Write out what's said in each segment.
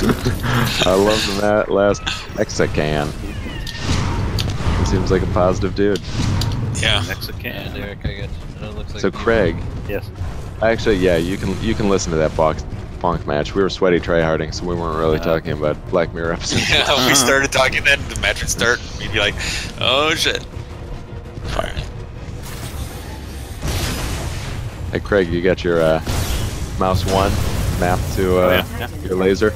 I love the ma- last Mexican. He seems like a positive dude. Yeah. Mexican. Yeah, Derek, I got. It looks like So Craig, Yes. actually, yeah, you can you can listen to that box funk match. We were sweaty tryharding, so we weren't really Uh, talking about Black Mirror episodes. Yeah, we started talking then, the match would start, we'd be like, oh shit. Alright. Hey Craig, you got your uh, mouse one map to uh, yeah. your laser?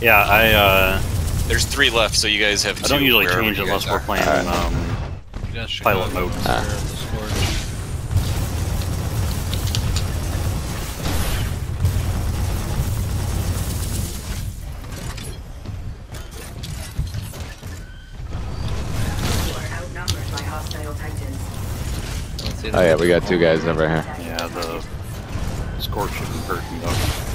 Yeah, I uh, There's three left, so you guys have I don't usually change unless we're are. playing Alright. um, pilot mode. there at the Scorch. outnumbered by hostile titans. Let's see Oh yeah, we got two guys over here. Yeah, the scorch and hurting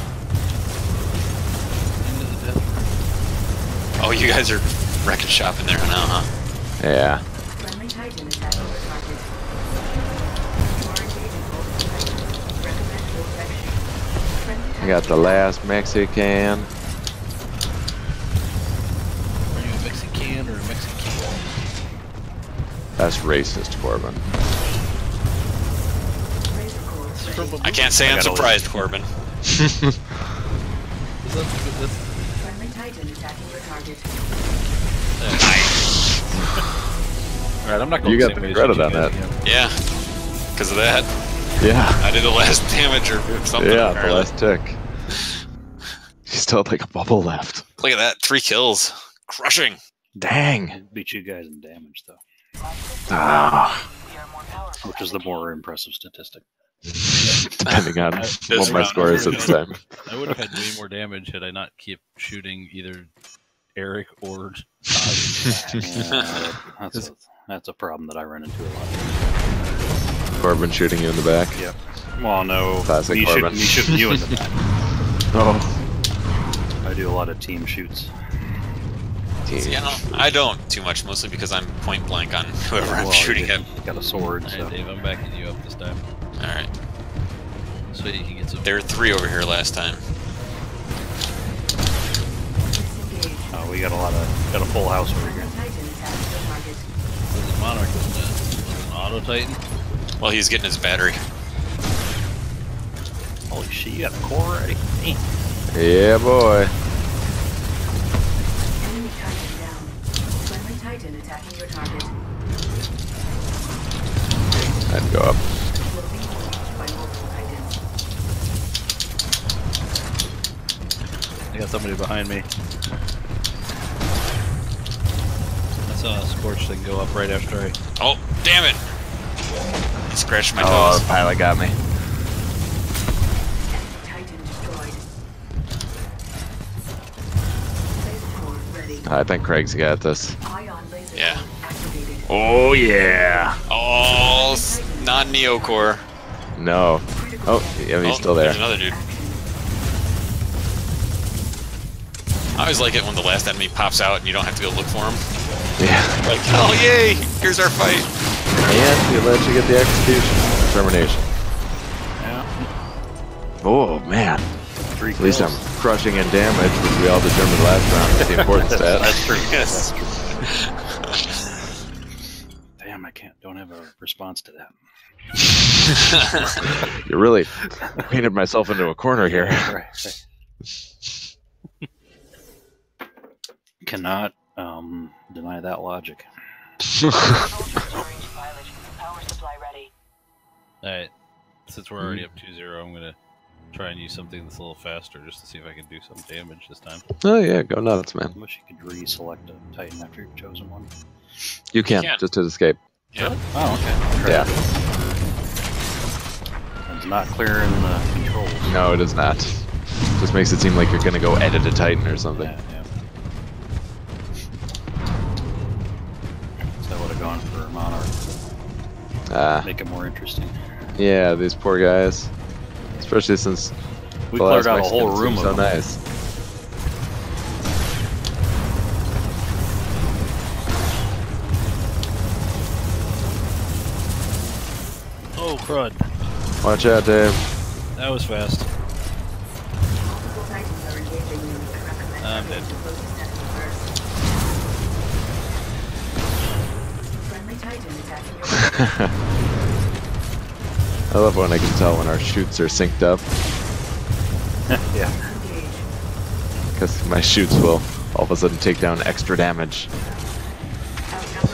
Oh, you guys are wrecking shop in there now, huh? Yeah. Friendly titan attacking your target. You are engaging multiple titans. Recommend protection. Friendly I got the last Mexican. Are you a Mexican or a Mexican? That's racist, Corbin. Laser core ready. I can't say I I'm gotta surprised, Corbin. Alright, I'm not going You the got the credit on that. again. Yeah. Because of that. Yeah. I did the last damage or something. Yeah, the last tick. He still had like a bubble left. Look at that. Three kills. Crushing. Dang. Beat you guys in damage though, Ah. which is the more impressive statistic. Depending on This what my score is at the time. I would have had way more damage had I not kept shooting either Eric or Todd. Yeah, that's, a, that's a problem that I run into a lot. Corbin shooting you in the back. Yep. Well, no, Classic me, Corbin. shoot, me shooting you in the back. Oh. I do a lot of team shoots. See, I don't, I don't too much, mostly because I'm point blank on whoever I'm shooting you at. Got a sword, so Alright, Dave, I'm backing you up this time. Alright. So you can get some. There were three over here last time. Disengage. uh, we got a lot of got a full house over here. Monarch, wasn't it? Was it an Auto Titan? Well, he's getting his battery. Holy shit, you got a core already? Damn. Yeah, boy. Enemy titan down. Friendly titan attacking your target. I'd go up. You are being engaged by multiple titans. I got somebody behind me. I saw a Scorch thing go up right after I. Oh, damn it! He scratched my Oh, toes. the pilot got me. Enemy titan destroyed. Laser core ready. I think Craig's got this. Yeah. Oh, yeah. Oh, s- non Neo Core. No. Oh, yeah, he's oh, still there. There's another dude. I always like it when the last enemy pops out and you don't have to go look for him. Yeah. Like, oh yay! Here's our fight. And he let you get the execution. Termination. Yeah. Oh, man. Three At least I'm crushing in damage, which we all determined last round is the important stat. That's true. Yes. That's true. Damn, I can't. Don't have a response to that. You really painted myself into a corner here. Right, right. Cannot um, deny that logic. Alright. Since we're already up 2 0, I'm gonna try and use something that's a little faster just to see if I can do some damage this time. Oh, yeah, go nuts, man. I wish you could reselect a Titan after you've chosen one. You can, can. just hit escape. Yeah. Oh, okay. I'll Yeah. It's not clear in the controls. No, it is not. Just makes it seem like you're gonna go edit a Titan or something. Yeah, yeah. Ah, Make it more interesting. yeah, these poor guys. Especially since We cleared out a whole room of so nice. Oh, crud. Watch out, Dave. That was fast. Multiple titans are engaging you. Recommend I'm dead. I love when I can tell when our shoots are synced up yeah. Because my shoots will all of a sudden take down extra damage. So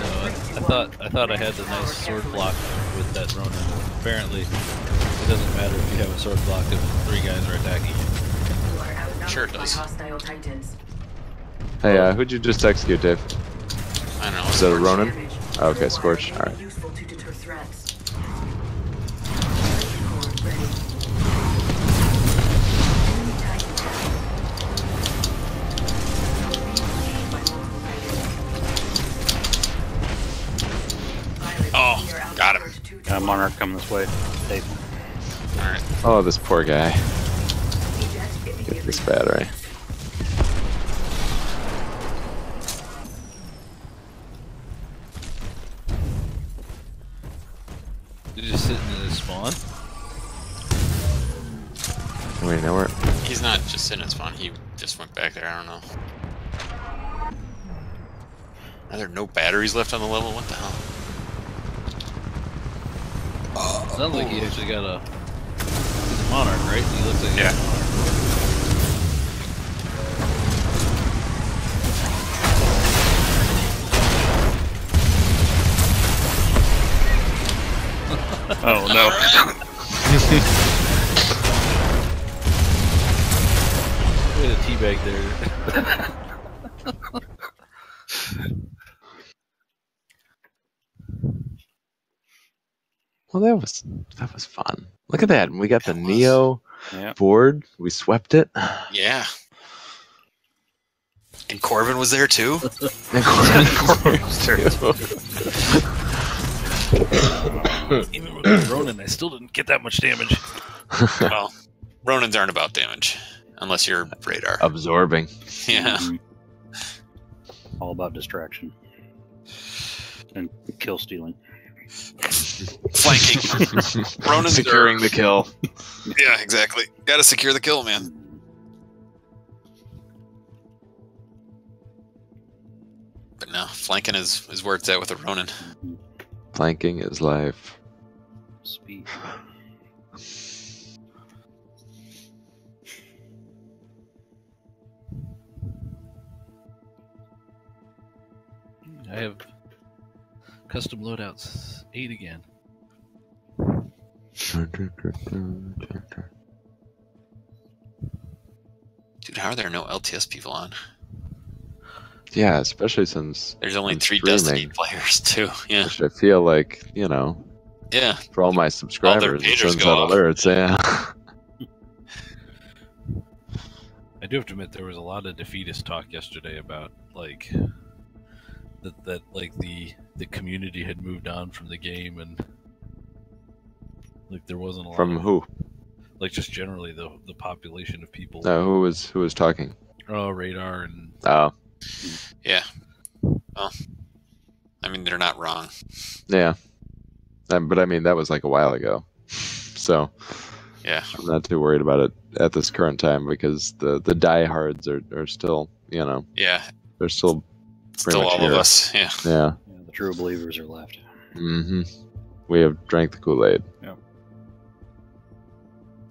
I, I thought I thought I had the nice sword block with that Ronin. Apparently, it doesn't matter if you have a sword block if three guys are attacking you. You are outnumbered Sure it does. hostile Titans. Hey, uh, who'd you just execute, Dave? I don't know. Is that a Scorch Ronin? Damage. Oh, okay, Your Scorch, alright. Useful to deter threats. Cord ready. Enemy Titan down. Being by multiple Titans. Pilot, Oh, got him. outnumbered two to Uh. Monarch coming this way. Dave. Alright. Oh, this poor guy. Get this battery. There, I don't know. Are there no batteries left on the level? What the hell? Sounds like he actually got a. He's a monarch, right? He looks like he's Yeah. a monarch. Oh no. Way to teabag there. Well, that was that was fun. Look at that. We got the was. Neo yeah. board. We swept it. Yeah. And Corbin was there too? Even with the Ronin, I still didn't get that much damage. well, Ronins aren't about damage. Unless you're radar. Absorbing. Yeah. Mhm. All about distraction. And kill stealing. Flanking. Ronins Securing are- the kill. Yeah, exactly. Gotta secure the kill, man. But no, flanking is, is where it's at with a Ronin. Mhm. Flanking is life. Speed. I have custom loadouts eight again. Dude, how are there no LTS people on? Yeah, especially since There's only I'm three streaming. Destiny players, too. Yeah. which I feel like you know Yeah. for all my subscribers, it pagers sends go out off. alerts. Yeah. I do have to admit there was a lot of defeatist talk yesterday about like that that like the the community had moved on from the game and like there wasn't a lot From of, who? like just generally the the population of people. No, who was who was talking? Oh, radar and Oh, Yeah. Well, I mean, they're not wrong. yeah. Um, but I mean, that was like a while ago, so Yeah. I'm not too worried about it at this current time because the the diehards are are still you know Yeah. they're still Pretty Still all here. of us. Yeah. yeah. Yeah, the true believers are left. Mm-hmm. We have drank the Kool Aid. Yep.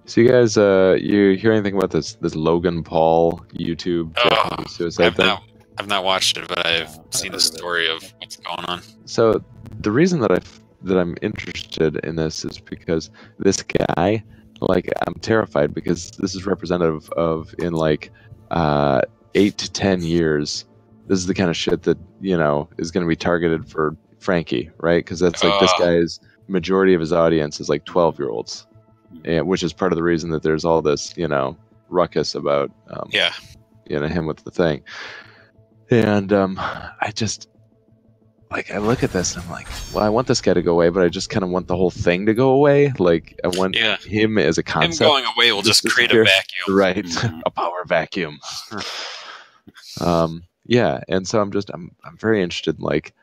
So you guys, uh, you hear anything about this this Logan Paul YouTube Oh, suicide I've thing? not, I've not watched it, but I've Uh, I've seen heard the of story of what's going on. So the reason that I that I'm interested in this is because this guy, like, I'm terrified because this is representative of in like uh, eight to ten years. This is the kind of shit that you know is going to be targeted for Frankie, right? Because that's like this Oh. guy's majority of his audience is like twelve year olds, and which is part of the reason that there's all this you know ruckus about um, Yeah. you know him with the thing and um i just like i look at this and i'm like well i want this guy to go away but i just kind of want the whole thing to go away like i want Yeah. him as a concept. Him going away will Just just create a vacuum. right Mhm. a power vacuum um yeah and so i'm just i'm i'm very interested in like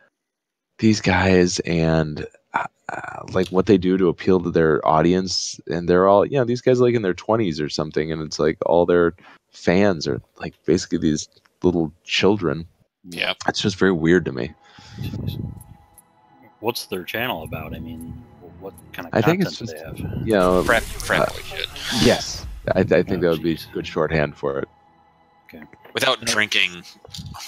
these guys and uh, uh, like what they do to appeal to their audience and they're all you know these guys like in their 20s or something and it's like all their fans are like basically these little children. Yeah. It's just very weird to me. What's their channel about? I mean, what kind of I content think it's do just- they have? You know, Frat, frat boy shit. yes, I, I think Oh, that would be jeez. good shorthand for it. Without drinking,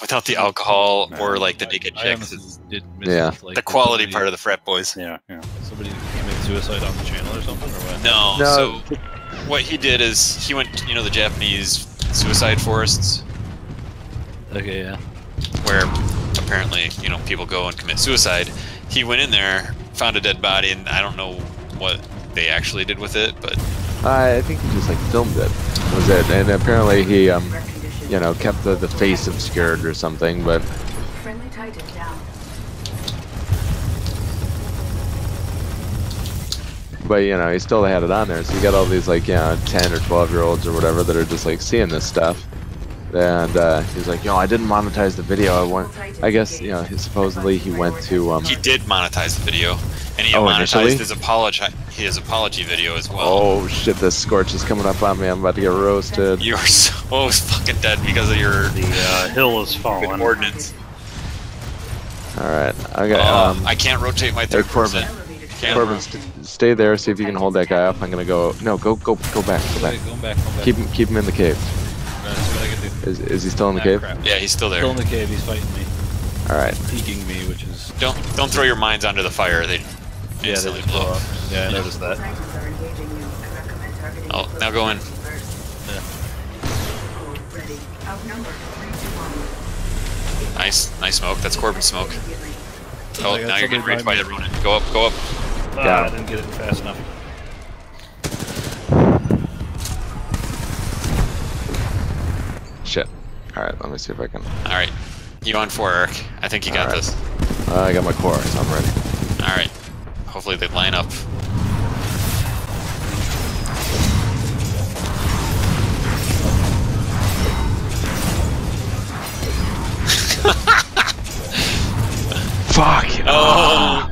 without the alcohol or like the naked I chicks. honestly did miss Yeah. like, The quality somebody- part of the frat boys. Yeah, yeah. Somebody commit suicide on the channel or something, or what? No, No. so what he did is he went, you know, the Japanese suicide forests Okay, yeah. where apparently, you know, people go and commit suicide. He went in there, found a dead body, and I don't know what they actually did with it, but I think he just like filmed it. Was it? And apparently he, um, Threat condition. You know, kept the, the face obscured or something. But Friendly Titan down. but you know, he still had it on there. So you got all these like you know, ten or twelve year olds or whatever that are just like seeing this stuff. And uh, he's like, yo, I didn't monetize the video. I want. I guess you know, he- supposedly he went to um. he did monetize the video, and he Oh, monetized initially? his apology his apology video as well. Oh shit! This scorch is coming up on me. I'm about to get roasted. You are so fucking dead because of your The uh, hill is good fallen. ordnance. All right, I got. Oh, um, I can't rotate my third Corbin. person. Can't Corbin, st- stay there. See if you can hold that guy up. I'm gonna go. No, go, go, go back. Go back. Wait, going back, going back. Keep him, keep him in the cave. Is, is he still in the Ah, cave? crap. Yeah, he's still there. Still in the cave, he's fighting me. All right. Peeking me, which is... Don't don't throw your mines onto the fire. They Yeah, they just blow blow up. up. Yeah, I noticed that. Titans are engaging you. I recommend targeting Oh, now go in. Yeah. Code ready. Outnumbered. Three to one. Nice, nice smoke. That's Corbin smoke. Oh, now you're getting somebody raped by the behind Ronin. Go up, go up. Ah, Got I didn't get it fast enough. Shit. All right. Let me see if I can. All right, you on four, Eric? I think you got right. this. Uh, I got my core, so I'm ready. All right. Hopefully they line up. Fuck. Oh,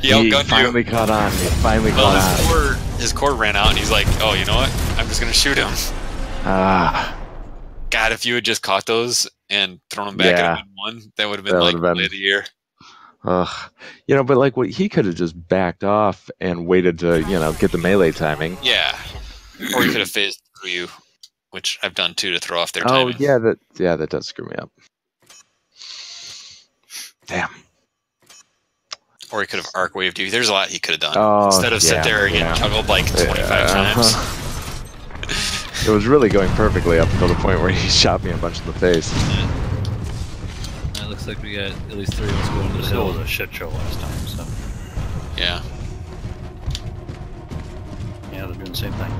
he He finally you. caught on. He finally Well, caught his on. core, his core ran out, and he's like, "Oh, you know what? I'm just gonna shoot him." Ah. God, if you had just caught those and thrown them back Yeah. at him one, that would have been That like been- play of the year. Ugh. You know, but like, what he could have just backed off and waited to, you know, get the melee timing. Yeah, or he could have phased through you, which I've done too to throw off their Oh timing. yeah, that yeah, that does screw me up. Damn. Or he could have arc waved you. There's a lot he could have done Oh, instead of yeah, sit there and yeah. get juggled like 25 Yeah. times. It was really going perfectly up until the point where he shot me a bunch in the face. It looks like we got at least three of us going to The the hill hill. was a shit show last time, so Yeah. yeah, they're doing the same thing.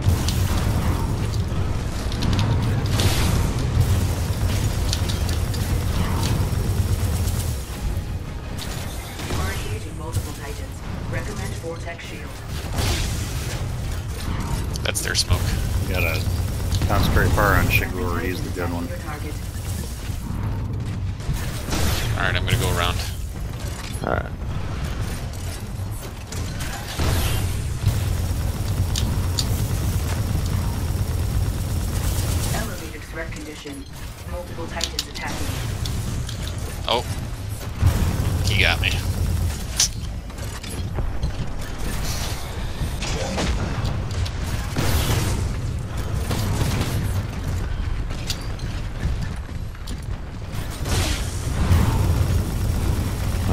You multiple Titans. Recommend Vortex Shield. That's their smoke. We got a concentrate fire on Shigor. He's the good one. Alright, I'm gonna go around. All right. Elevated threat condition. Multiple Titans attacking. Oh. He got me.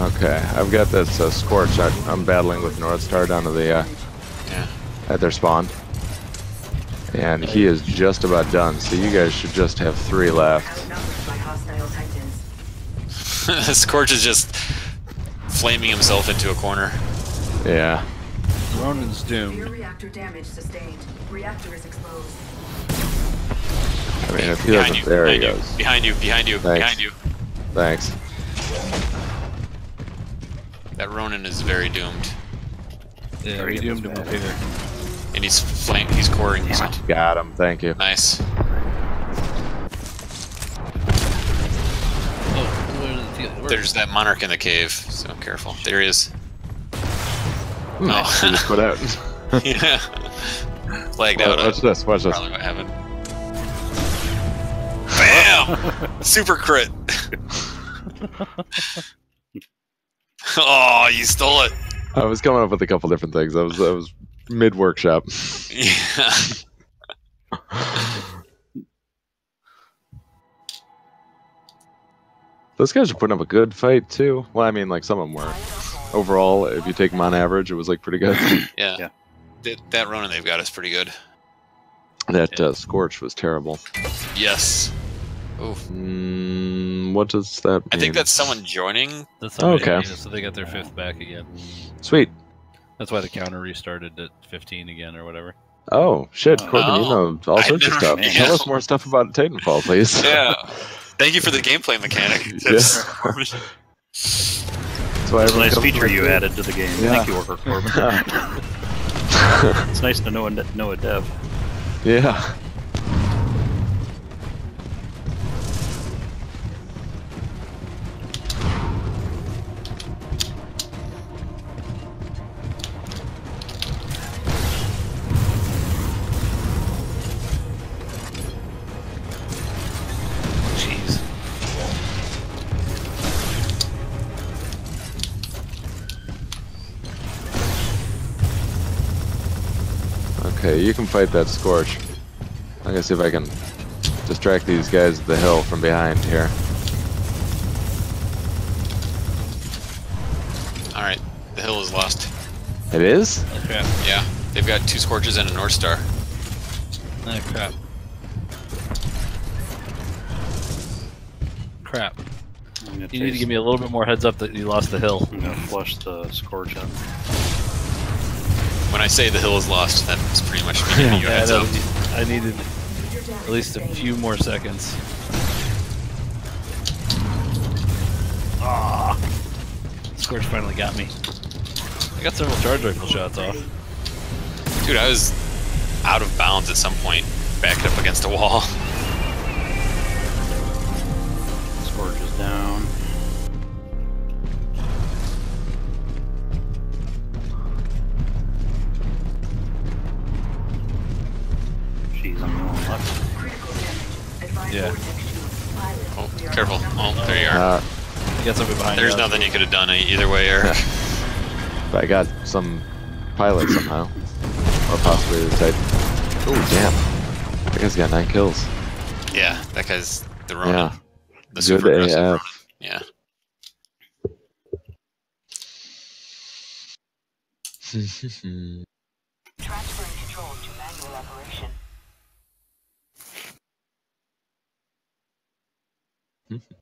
Okay, I've got this uh, scorch. I, I'm battling with North Star down to the uh, Yeah. at their spawn, and he is just about done. So you guys should just have three left. Outnumbered by hostile Titans. Scorch is just flaming himself into a corner. Yeah. Ronin's Severe doomed. reactor damage sustained. Reactor is exposed. I mean, if he Behind doesn't, you, there he behind you, goes. behind you, behind you, Thanks. behind you. Thanks. That Ronin is very doomed. Yeah, we doomed him up here. And he's flame he's coring. Damn it. Got him. Thank you. Nice. Oh, where did the, where, There's that monarch in the cave, so careful. There he is. Hmm, Oh. he just put out. yeah. Flagged out. Watch this. Watch this. Probably what happened. Bam! Super crit. Oh, you stole it. I was coming up with a couple different things. I was I was mid workshop. Yeah. Those guys are putting up a good fight too. Well, I mean, like some of them were. Overall, if you take them on average, it was like pretty good. Yeah. Yeah. That, that Ronin they've got is pretty good. that uh, scorch was terrible. Yes. Oof. Mm, what does that mean? I think that's someone joining. That's somebody, Okay. yeah, so they got their fifth back again. sweet. That's why the counter restarted at 15 again or whatever. Oh shit, Oh. Corbin, you know all I sorts of never- stuff. yeah. Tell us more stuff about Titanfall, please. Yeah. Thank you for the gameplay mechanic. Yeah. That's- That's why It's a nice feature you my added to the game. Yeah. Thank you, Worker Corbin. it's nice to know a, know a dev. Yeah. You can fight that scorch. I'm gonna see if I can distract these guys at the hill from behind here. All right. The hill is lost. It is? Oh, crap. Yeah. They've got two scorches and a North Star. Oh, crap. Crap. I'm You need to give me a little bit more heads up that you lost the hill. I'm gonna flush the scorch up. When I say the hill is lost, that's pretty much me giving you a heads I, up. I needed at least a few more seconds. Ah! Scorch finally got me. I got several charge rifle shots off. Dude, I was out of bounds at some point, backed up against a wall. behind There's you. nothing you could have done either way, Eric. I got some pilot somehow. Or possibly the Titan. Oh, damn. That guy's got nine kills. yeah, that guy's the Ronin. Yeah. The Good super aggressive AF. Ronin. Yeah.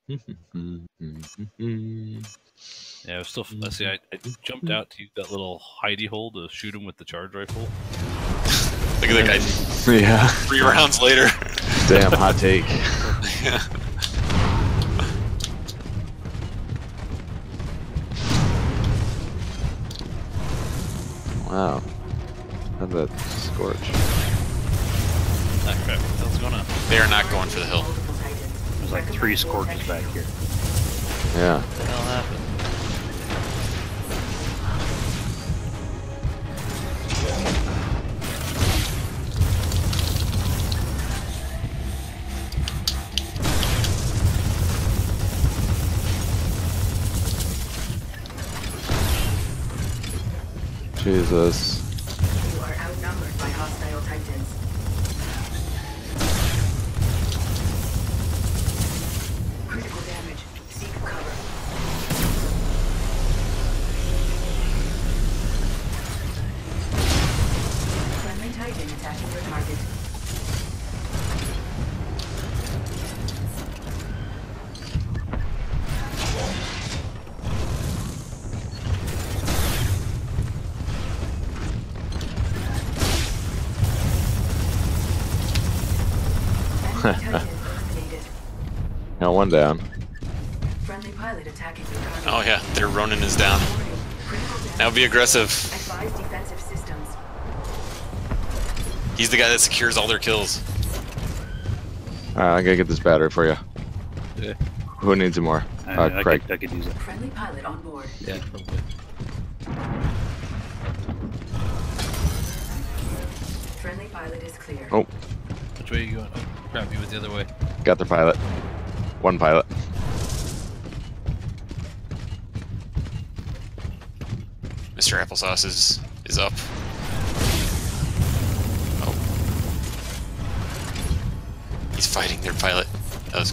Yeah, I was still. Let's see, I, I jumped out to use that little hidey hole to shoot him with the charge rifle. Look at that guy. yeah. Three rounds later. Damn, hot take. yeah. Wow. How'd that scorch? Ah, crap. What's going on? They are not going for the hill. There's like three scorches back here. Yeah. What the hell happened? Jesus. One down. Friendly pilot attacking. Oh yeah, their Ronin is down. Warning. Critical damage. Now be aggressive. Defensive systems. He's the guy that secures all their kills. Alright, I gotta get this battery for you. Yeah. Who needs it more? I, Uh, I, Craig. could, I could use it. Friendly pilot on board. Yeah, probably. Friendly pilot is clear. Oh. Which way are you going? Oh, crap, you went the other way. Got their pilot. One pilot. Mr. Applesauce is is up. Oh. He's fighting their pilot. That was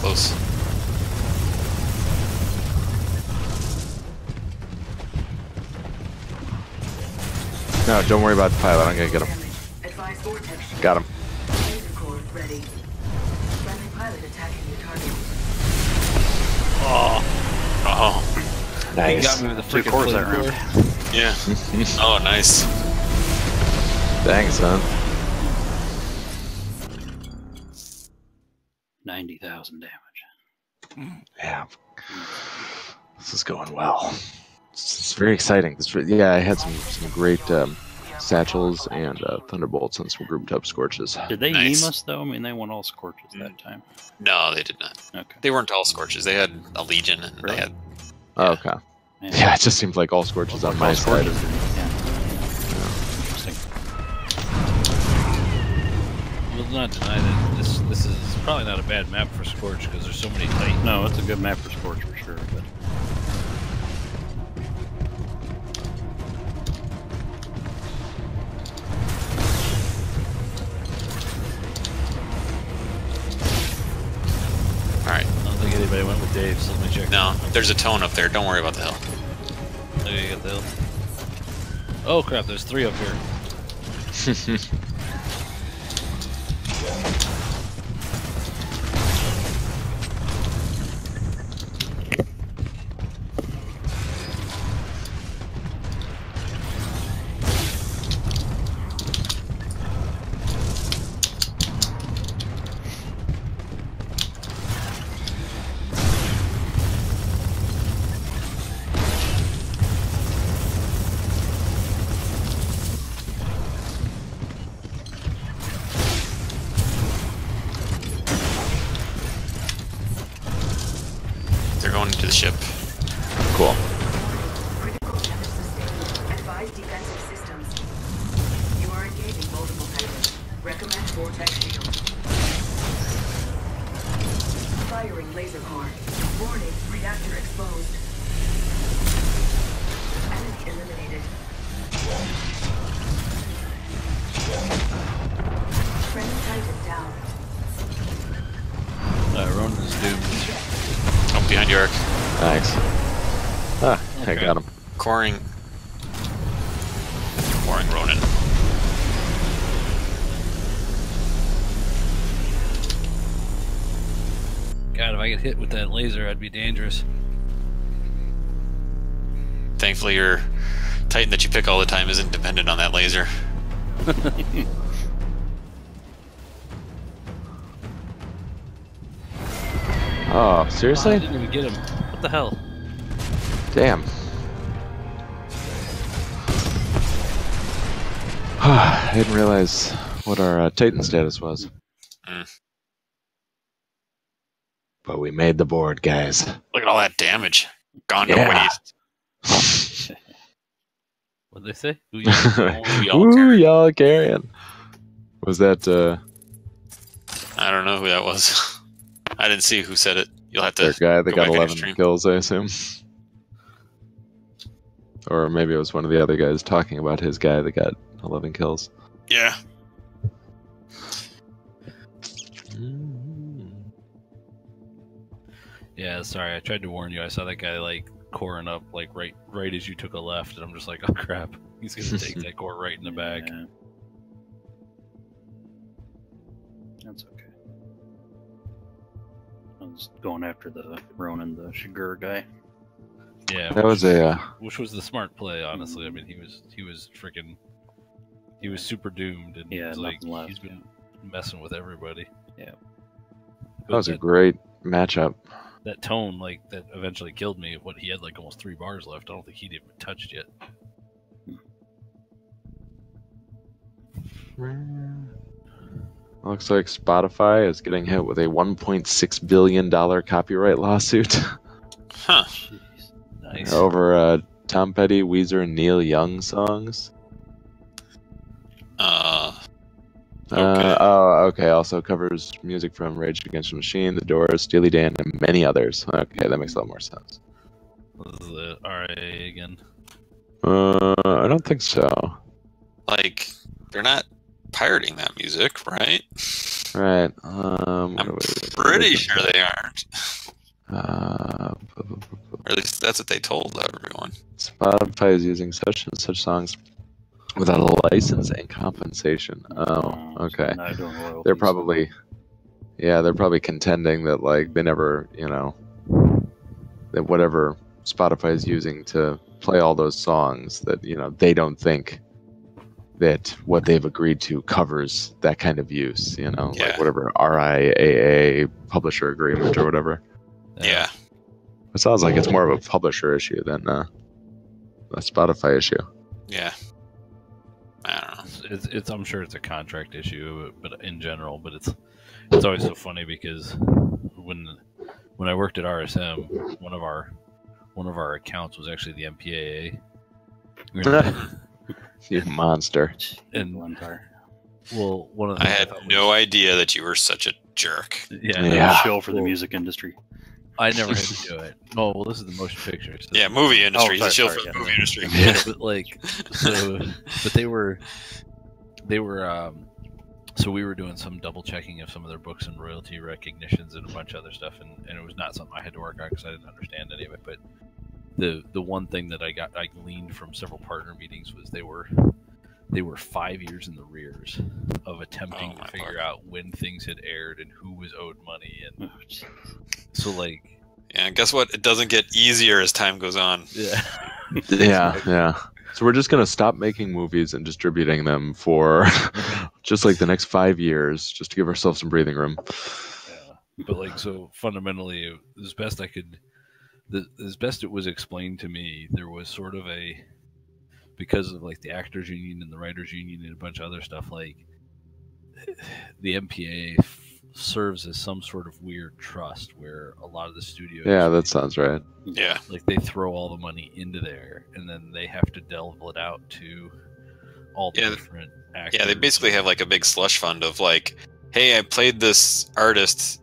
close. No, don't worry about the pilot. I'm gonna get him. He Nice. got me with the Two freaking cores that flamethrower. Yeah. Oh, nice. Thanks, son. Ninety thousand damage. Yeah. This is going well. It's, it's very exciting. This, yeah, I had some some great um, satchels and uh, thunderbolts and some group up scorches. Did they Nice. aim us though? I mean, they went all scorches Mm. that time. No, they did not. Okay. They weren't all scorches. They had a legion, and Really? they had Oh, okay. Yeah, it just seems like all scorches on my all side. scorches. Yeah. Interesting. We'll not deny that this this is probably not a bad map for Scorch because there's so many tight. No, it's a good map for Scorch for sure. But I don't think anybody went with Dave, so let me check. No, there's a tone up there. Don't worry about the hill. There you go, the hill. Oh crap! There's three up here. that laser, I'd be dangerous. Thankfully, your Titan that you pick all the time isn't dependent on that laser. Oh, seriously I seriously? didn't even get him. What the hell? Damn. I didn't realize what our uh, Titan status was. Mm. But we made the board, guys. Look at all that damage. Gone to waste. What'd they say? Who you- y'all Ooh, carrying? carrying. Was that uh, I don't know who that was. I didn't see who said it. You'll have their to. guy that go got back on your 11 kills, I assume? Or maybe it was one of the other guys talking about his guy that got 11 kills. Yeah. Yeah, sorry. I tried to warn you. I saw that guy like coring up like right right as you took a left, and I'm just like, oh crap, he's gonna take that core right in the back. Yeah. That's okay. I was going after the Ronin, the Shigur guy. Yeah, That which- was a. Uh, which was the smart play, honestly. I mean, he was he was freaking he was super doomed, and Yeah, like left, he's been messing with everybody. Yeah. that was a great matchup. That tone like that eventually killed me. What he had like almost three bars left. I don't think he'd even touched yet. Looks like Spotify is getting hit with a 1.6 billion dollar copyright lawsuit Huh. Jeez. Nice. over uh, Tom Petty, Weezer, and Neil Young songs. Uh, Uh, oh, okay. Also covers music from Rage Against the Machine, The Doors, Steely Dan, and many others. Okay, that makes a lot more sense. This is the RA again. Uh, I don't think so. Like, they're not pirating that music, right? Right. Um, I'm we- pretty sure they aren't. Uh, Or at least that's what they told everyone. Spotify is using such and such songs without a license and compensation. Oh, okay. They're probably, yeah, they're probably contending that like they never, you know, that whatever Spotify is using to play all those songs, that you know they don't think that what they've agreed to covers that kind of use. You know, like whatever RIAA publisher agreement or whatever. Yeah. It sounds like it's more of a publisher issue than uh, a Spotify issue. Yeah. I don't know. It's, it's, it's I'm sure it's a contract issue, but in general, but it's it's always so funny because when when I worked at RSM, one of our one of our accounts was actually the MPAA. You monster. and One car. well, one of the I had thought no was- idea that you were such a jerk. Yeah, Another Yeah. Show for the music industry. I never had to do it. Oh well, this is the motion picture. so- Yeah, movie industry. sorry, He's a shield sorry, for the yeah. movie industry. Yeah, but like so but they were they were um so we were doing some double checking of some of their books and royalty recognitions and a bunch of other stuff and, and it was not something i had to work on because i didn't understand any of it but the the one thing that i got i gleaned from several partner meetings was they were they were five years in the rears of attempting Oh, to figure lord. out when things had aired and who was owed money and Oh, so like Yeah, guess what? It doesn't get easier as time goes on. yeah Yeah, yeah. So we're just gonna stop making movies and distributing them for just like the next five years, just to give ourselves some breathing room. Yeah. But like so fundamentally as best I could the as best it was explained to me, there was sort of a because of like the actors union and the writers union and a bunch of other stuff like the MPA f- serves as some sort of weird trust where a lot of the studios Yeah, that sounds right. Yeah. like they throw all the money into there and then they have to delve it out to all the Yeah, different actors. Yeah, they basically have like a big slush fund of like, hey, I played this artist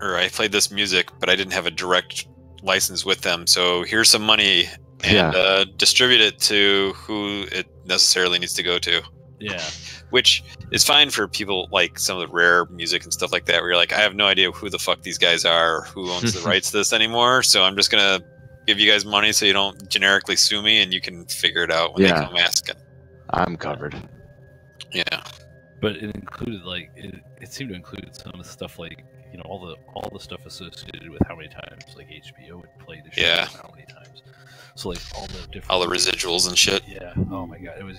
or I played this music, but I didn't have a direct license with them. So here's some money and Yeah. uh, distribute it to who it necessarily needs to go to. yeah Which is fine for people like some of the rare music and stuff like that, where you're like, I have no idea who the fuck these guys are, or who owns the rights to this anymore. So I'm just gonna give you guys money so you don't generically sue me, and you can figure it out when Yeah. they come asking. I'm covered. Yeah, but it included like it, it seemed to include some of the stuff like you know all the all the stuff associated with how many times like HBO would play the show Yeah. how many times so like all the different all the residuals and shit. yeah oh my god it was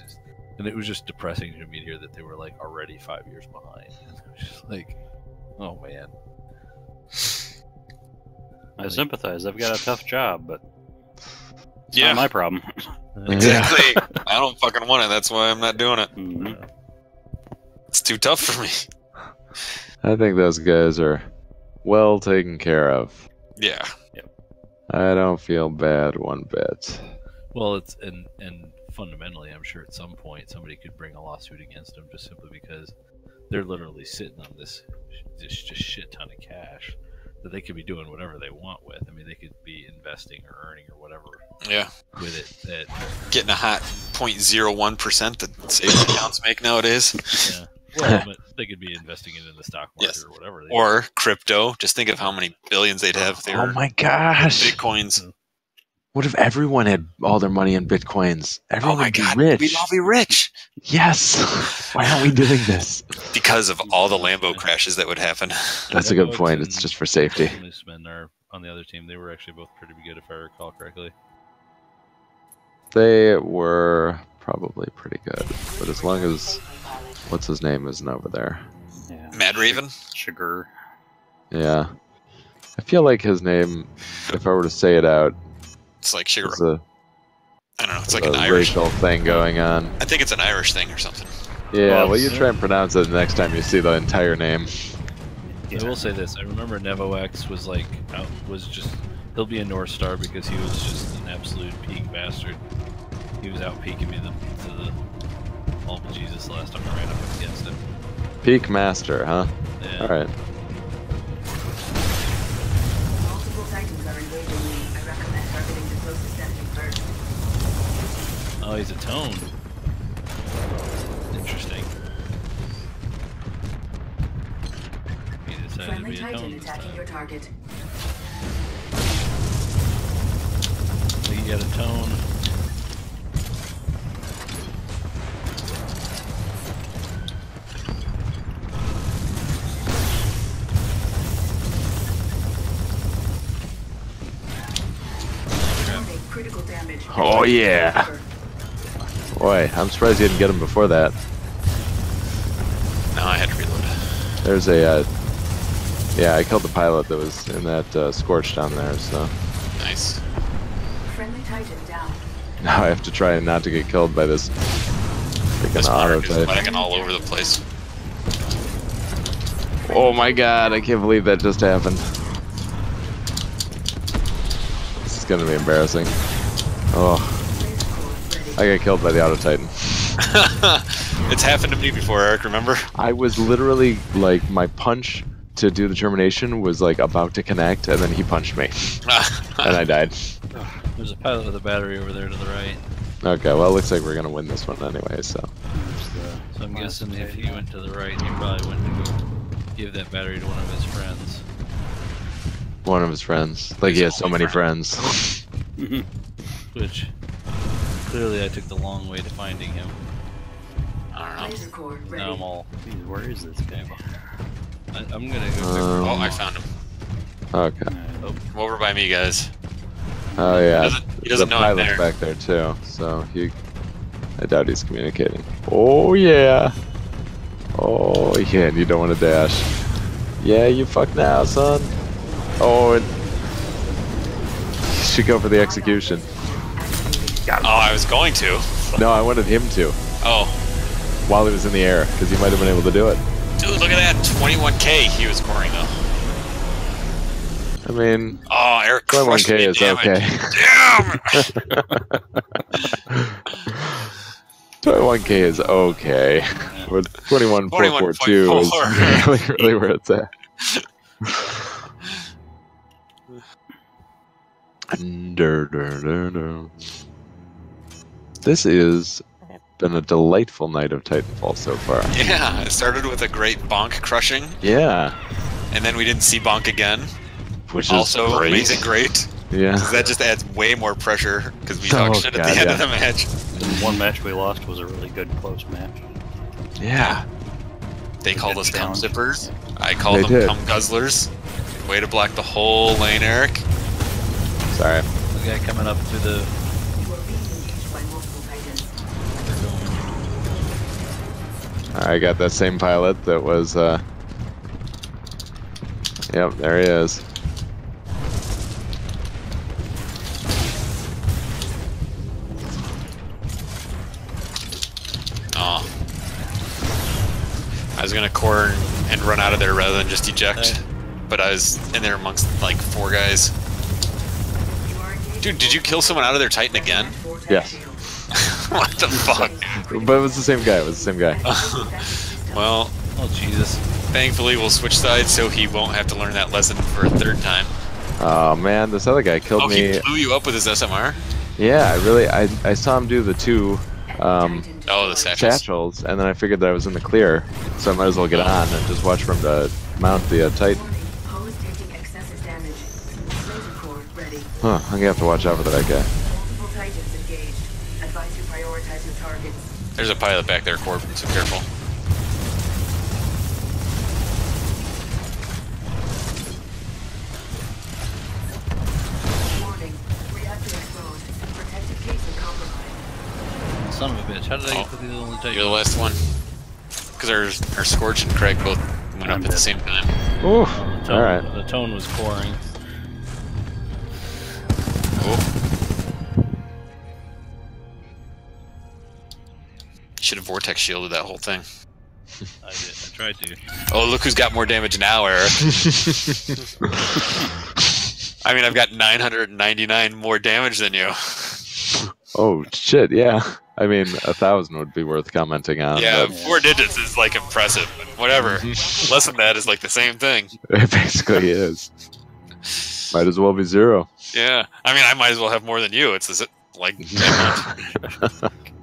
and it was just depressing to me to hear that they were like already five years behind and it was just like oh man I sympathize. I've got a tough job, but it's Yeah, not my problem. exactly. I don't fucking want it. That's why I'm not doing it. Mhm. It's too tough for me. I think those guys are well taken care of. Yeah, I don't feel bad one bit. well it's and and fundamentally i'm sure at some point somebody could bring a lawsuit against them just simply because they're literally sitting on this this just shit ton of cash that they could be doing whatever they want with. I mean, they could be investing or earning or whatever yeah. with it. That Getting a hot 0.01 percent that savings accounts make nowadays, yeah, well, they could be investing it in the stock market Yes. or whatever. They or crypto. Just think of how many billions they'd have if they Oh my gosh! bitcoins. Hmm. What if everyone had all their money in bitcoins? Oh Everyone my would be god, rich. we'd all be rich Yes. Why aren't we doing this? because of all the Lambo crashes that would happen. That's a good point. It's just for safety. Policemen are on the other team. They were actually both pretty good, if I recall correctly. They were probably pretty good, but as long as what's his name isn't over there, Yeah. Mad Raven. Sugar. yeah. I feel like his name, if I were to say it out, It's like sugar. is a, I don't know. It's like a an Irish. racial thing going on. I think it's an Irish thing or something. Yeah, Well, well, you try and pronounce it the next time you see the entire name. Yeah. I will say this: I remember Nevox was like out, was just he'll be a North Star because he was just an absolute peak bastard. He was out peeking me the, to the all Jesus last time I ran up against him. Peak master, huh? Yeah. All right. Multiple Titans are engaging me. I recommend targeting the closest enemy first. Oh, he's a tone. Interesting. He decided to Friendly be a Titan tone. this attacking time. your target. So you got a tone. Oh, yeah. Boy, I'm surprised you didn't get him before that. No, I had to reload. There's a, uh, yeah, I killed the pilot that was in that uh, scorch down there, so Nice. Friendly Titan down. now I have to try not to get killed by this freaking This auto mark is type. lagging all over the place. Oh my god, I can't believe that just happened. This is gonna be embarrassing. Oh, Laser core ready. I got killed by the auto titan. it's happened to me before, Eric. Remember? I was literally like my punch to do the termination was like about to connect, and then he punched me, and I died. There's a pilot with a battery over there to the right. Okay, well, it looks like we're gonna win this one anyway. So So I'm guessing if he went to the right, he probably went to go give that battery to one of his friends. one of his friends, like he has so many friend. friends. Which clearly I took the long way to finding him. I don't know. Laser core ready. Now I'm all. Jeez, where is this guy? I, I'm gonna go. Um, Oh, I found him. Okay. Uh, Come over by me, guys. Oh yeah. He doesn't, he doesn't the know I'm there. back there too, so he. I doubt he's communicating. Oh yeah. Oh yeah, and you don't want to dash. Yeah, you fuck now, son. Oh, and you should go for the execution. Oh, I was going to. No, I wanted him to Oh, while he was in the air because he might have been able to do it. dude, look at that. 21k he was scoring, though. I mean, Oh, Eric 21k me. is damn okay. Damn! 21k is okay, but 21.442 is really, really where it's at. Dur, dur, dur. This is been a delightful night of Titanfall so far. Yeah, it started with a great bonk crushing, Yeah, and then we didn't see bonk again. which is Also, great. amazing great. Yeah, 'cause that just adds way more pressure because we Oh, talked shit at God, the end yeah. of the match. the one match we lost was a really good close match. yeah. They called us cum challenge. zippers. I called They them cum guzzlers. Way to block the whole lane, Eric. Sorry. The guy coming up to the. I got that same pilot that was. uh Yep, there he is. Oh. I was gonna core and run out of there rather than just eject, Hey. but I was in there amongst like four guys. You are engaged. Dude, did you kill someone out of their Titan again? Recommend vortex Yes. Shield. what the fuck? But it was the same guy. It was the same guy. Well, Oh Jesus! thankfully we'll switch sides so he won't have to learn that lesson for a third time. Oh man, this other guy killed Oh, me. he blew you up with his SMR? Yeah, I really, I, I saw him do the two um, Titan Oh, the destroyed. satchels. satchels, and then I figured that I was in the clear, so I might as well get on and just watch for him to mount the uh, Titan. Warning, taking excessive damage. Laser core ready. Huh, I'm gonna have to watch out for that guy. Multiple Titans engaged. Advise you prioritize your targets. There's a pilot back there, Corbin, so careful. Warning, reactor exposed. Protective casing compromised. Son of a bitch! How did I Oh, get to the only Titan? You're the last one. Because our, our Scorch and Craig both went up I'm at the same time. Ooh, Oh, the tone, all right. The tone was coring. Oh. Should have vortex shielded that whole thing. I did. I tried to. Oh, look who's got more damage now, Eric. I mean, I've got 999 more damage than you. oh shit, yeah. I mean, a thousand would be worth commenting on. yeah, but four digits is like impressive, but whatever. Less than that is like the same thing. it basically is. Might as well be zero. Yeah, I mean, I might as well have more than you. It's like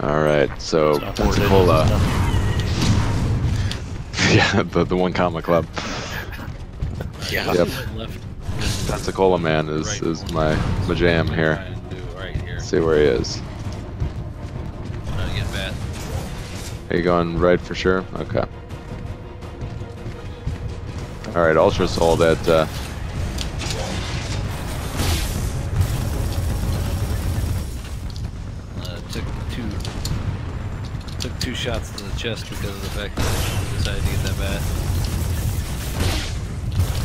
that much. All right, so It's not four digits, Pensacola. Yeah, the the one comma club. Yeah. Yep. Pensacola man is is my my jam here. and do right here. See where he is. Trying to get bat. Are you going right for sure? Okay. All right, Ultra Soul, at. Uh, Uh, Took two shots to the chest because of the fact that I decided to get that bat.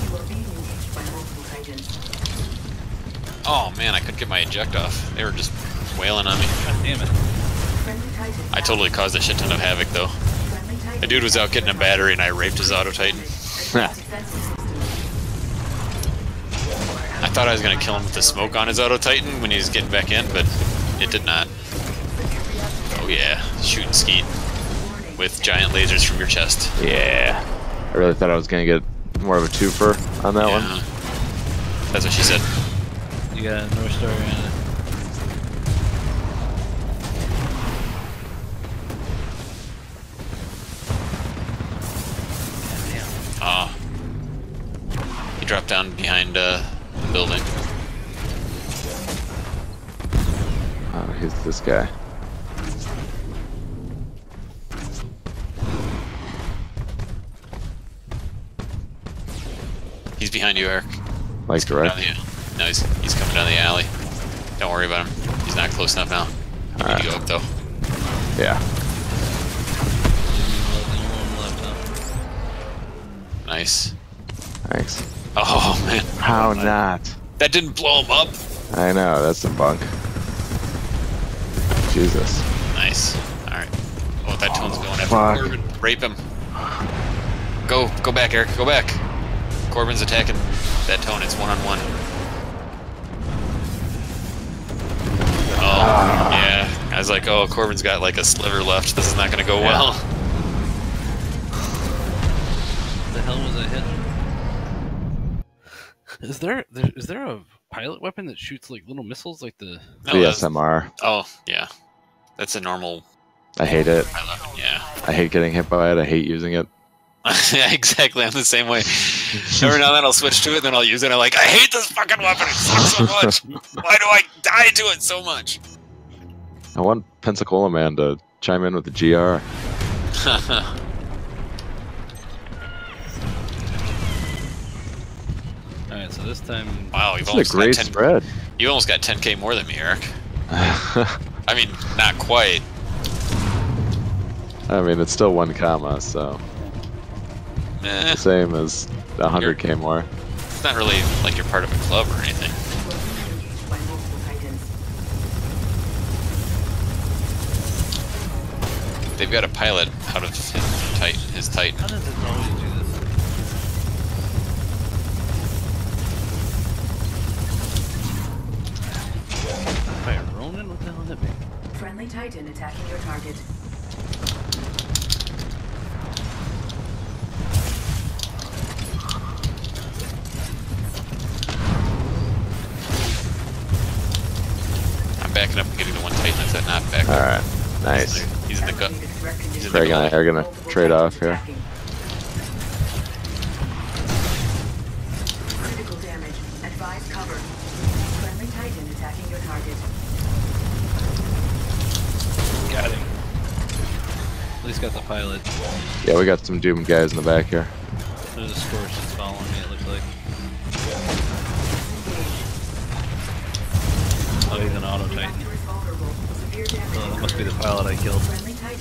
You are being engaged by multiple titans. Oh man, I couldn't get my eject off. They were just wailing on me. God damn it. I totally caused a shit ton of havoc though. Friendly titan. The dude was out getting a battery and I raped his auto titan. Advanced defensive systems. I thought I was gonna kill him with the smoke on his auto titan when he was getting back in, but it did not. Oh yeah, shoot and skeet with giant lasers from your chest. yeah. I really thought I was gonna get more of a twofer on that one. That's what she said. You got a North Star on it. God damn. Ah. he dropped down behind uh, the building. Oh, he's this guy. He's behind you, Eric. Like He's coming direct. down the- No, he's, he's coming down the alley. Don't worry about him. He's not close enough now. You need to go up though. Yeah. Anyone left, huh? Nice. Thanks. Oh man, How not? that didn't blow him up. I know that's a bunk. Jesus. Nice. All right. Oh, that tone's going after. Corbin. Rape him. Go, go back, Eric. Go back. Corbin's attacking that tone. It's one on one. Oh, yeah. I was like, oh, Corbin's got like a sliver left. This is not going to go Yeah. well. the hell was I hitting? Is there, there is there a pilot weapon that shoots like little missiles like the No, the that's- SMR. Oh, yeah. That's a normal I hate it. pilot. Yeah. I hate getting hit by it. I hate using it. Yeah, exactly. I'm the same way. Every now and then I'll switch to it, then I'll use it. I'm like, I hate this fucking weapon. It sucks so much. Why do I die to it so much? I want Pensacola man to chime in with the GR. Alright, so this time wow, you've This is a almost, got 10, spread. you almost got 10k more than me, Eric. I mean, not quite. I mean, it's still one comma, so Eh, the same as 100k more. it's not really like you're part of a club or anything. You are being engaged by multiple titans. They've got a pilot out of his Titan. His Titan. how does it always do this? Fire Ronin? What the hell did that mean? Friendly titan attacking your target. And I are gonna trade off here. attacking. Critical damage. Advise cover. Friendly titan attacking your target. Got him. At least got the pilot. Yeah, we got some doomed guys in the back here. There's a scorch that's following me, it looks like. Oh, he's an auto titan. Reactor is vulnerable. Severe damage. Oh, that must be the pilot I killed.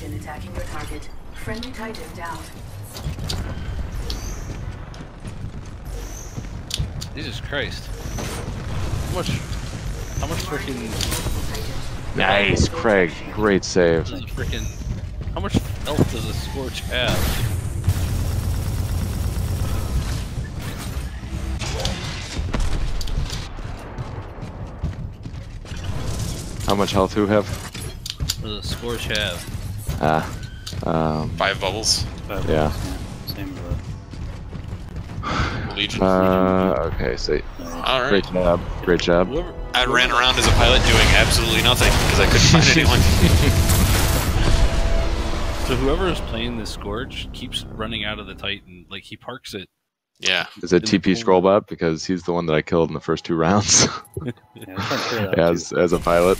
Legion attacking your target. Friendly Titan down. Jesus Christ. How much... How much freaking... Nice, Craig. Great save. This is freaking... How much health does a Scorch have? How much health do we have? What does a Scorch have? Ah. Um. Five bubbles. Five Yeah. levels, Same with Legion. Uh. Okay. So uh, All right. great job. Great job. I ran around as a pilot doing absolutely nothing because I couldn't find anyone. so whoever is playing this Scorch keeps running out of the Titan. Like he parks it. Yeah. Is it In TP pool. Scrollbot because he's the one that I killed in the first two rounds yeah, I was trying to figure that out as as a pilot.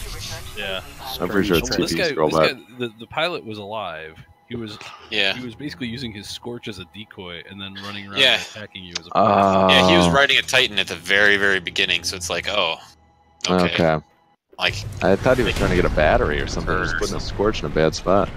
Yeah. I'm pretty sure it's So this TP guy, this Scrollbot. guy the, the pilot was alive. He was Yeah. he was basically using his Scorch as a decoy and then running around Yeah. and attacking you as a uh, pilot. Oh. Yeah, he was riding a Titan at the very, very beginning, so it's like, oh, okay. Okay. Like, I thought he was trying to get a battery or something. Or Just putting a scorch in a bad spot.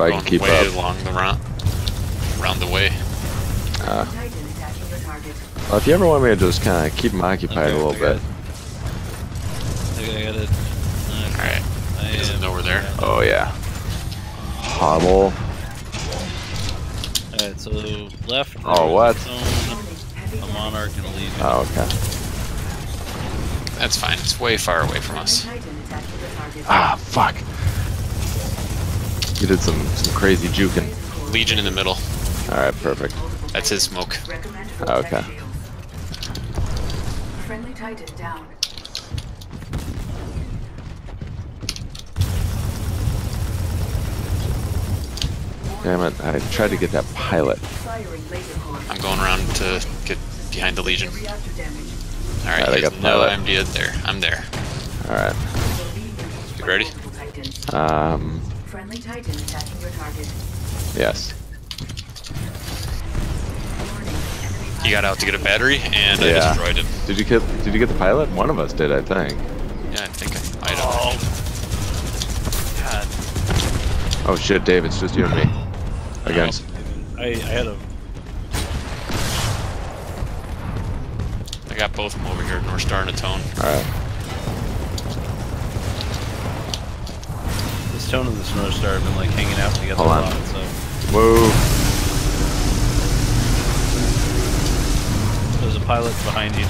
I'm Titans. I can going keep way up. along the route, around the way. Uh, Titan attacking your target. well, if you ever want me to just kind of keep him occupied Okay, a little I bit. Okay, I got it. All right. I He doesn't am- know we're there. Oh yeah. Huddle. Alright, so left. Oh, what? a Zone, a monarch and a legion. Oh okay. That's fine. It's way far away from us. Titan attacking your target. Ah fuck. You did some some crazy juking. Legion in the middle. All right, perfect. That's his smoke. Recommend Ah, okay. Friendly Titan down. Damn it! I tried to get that pilot. Firing laser core. I'm going around to get behind the Legion. All right, Alright, I got has the no pilot. idea there. I'm there. All right. Will be used by ready? Um. Friendly Titan attacking your target. Yes. He got out to get a battery, and I destroyed him. Did you get Did you get the pilot? One of us did, I think. Yeah, I think I might have. God. Oh shit, Dave! It's just you and me against. I, I had a. I got both of them over here. North Star and a Tone. All right. This tone and this North Star have been like hanging out together Hold a on. lot, so. Whoa. There's a pilot behind you.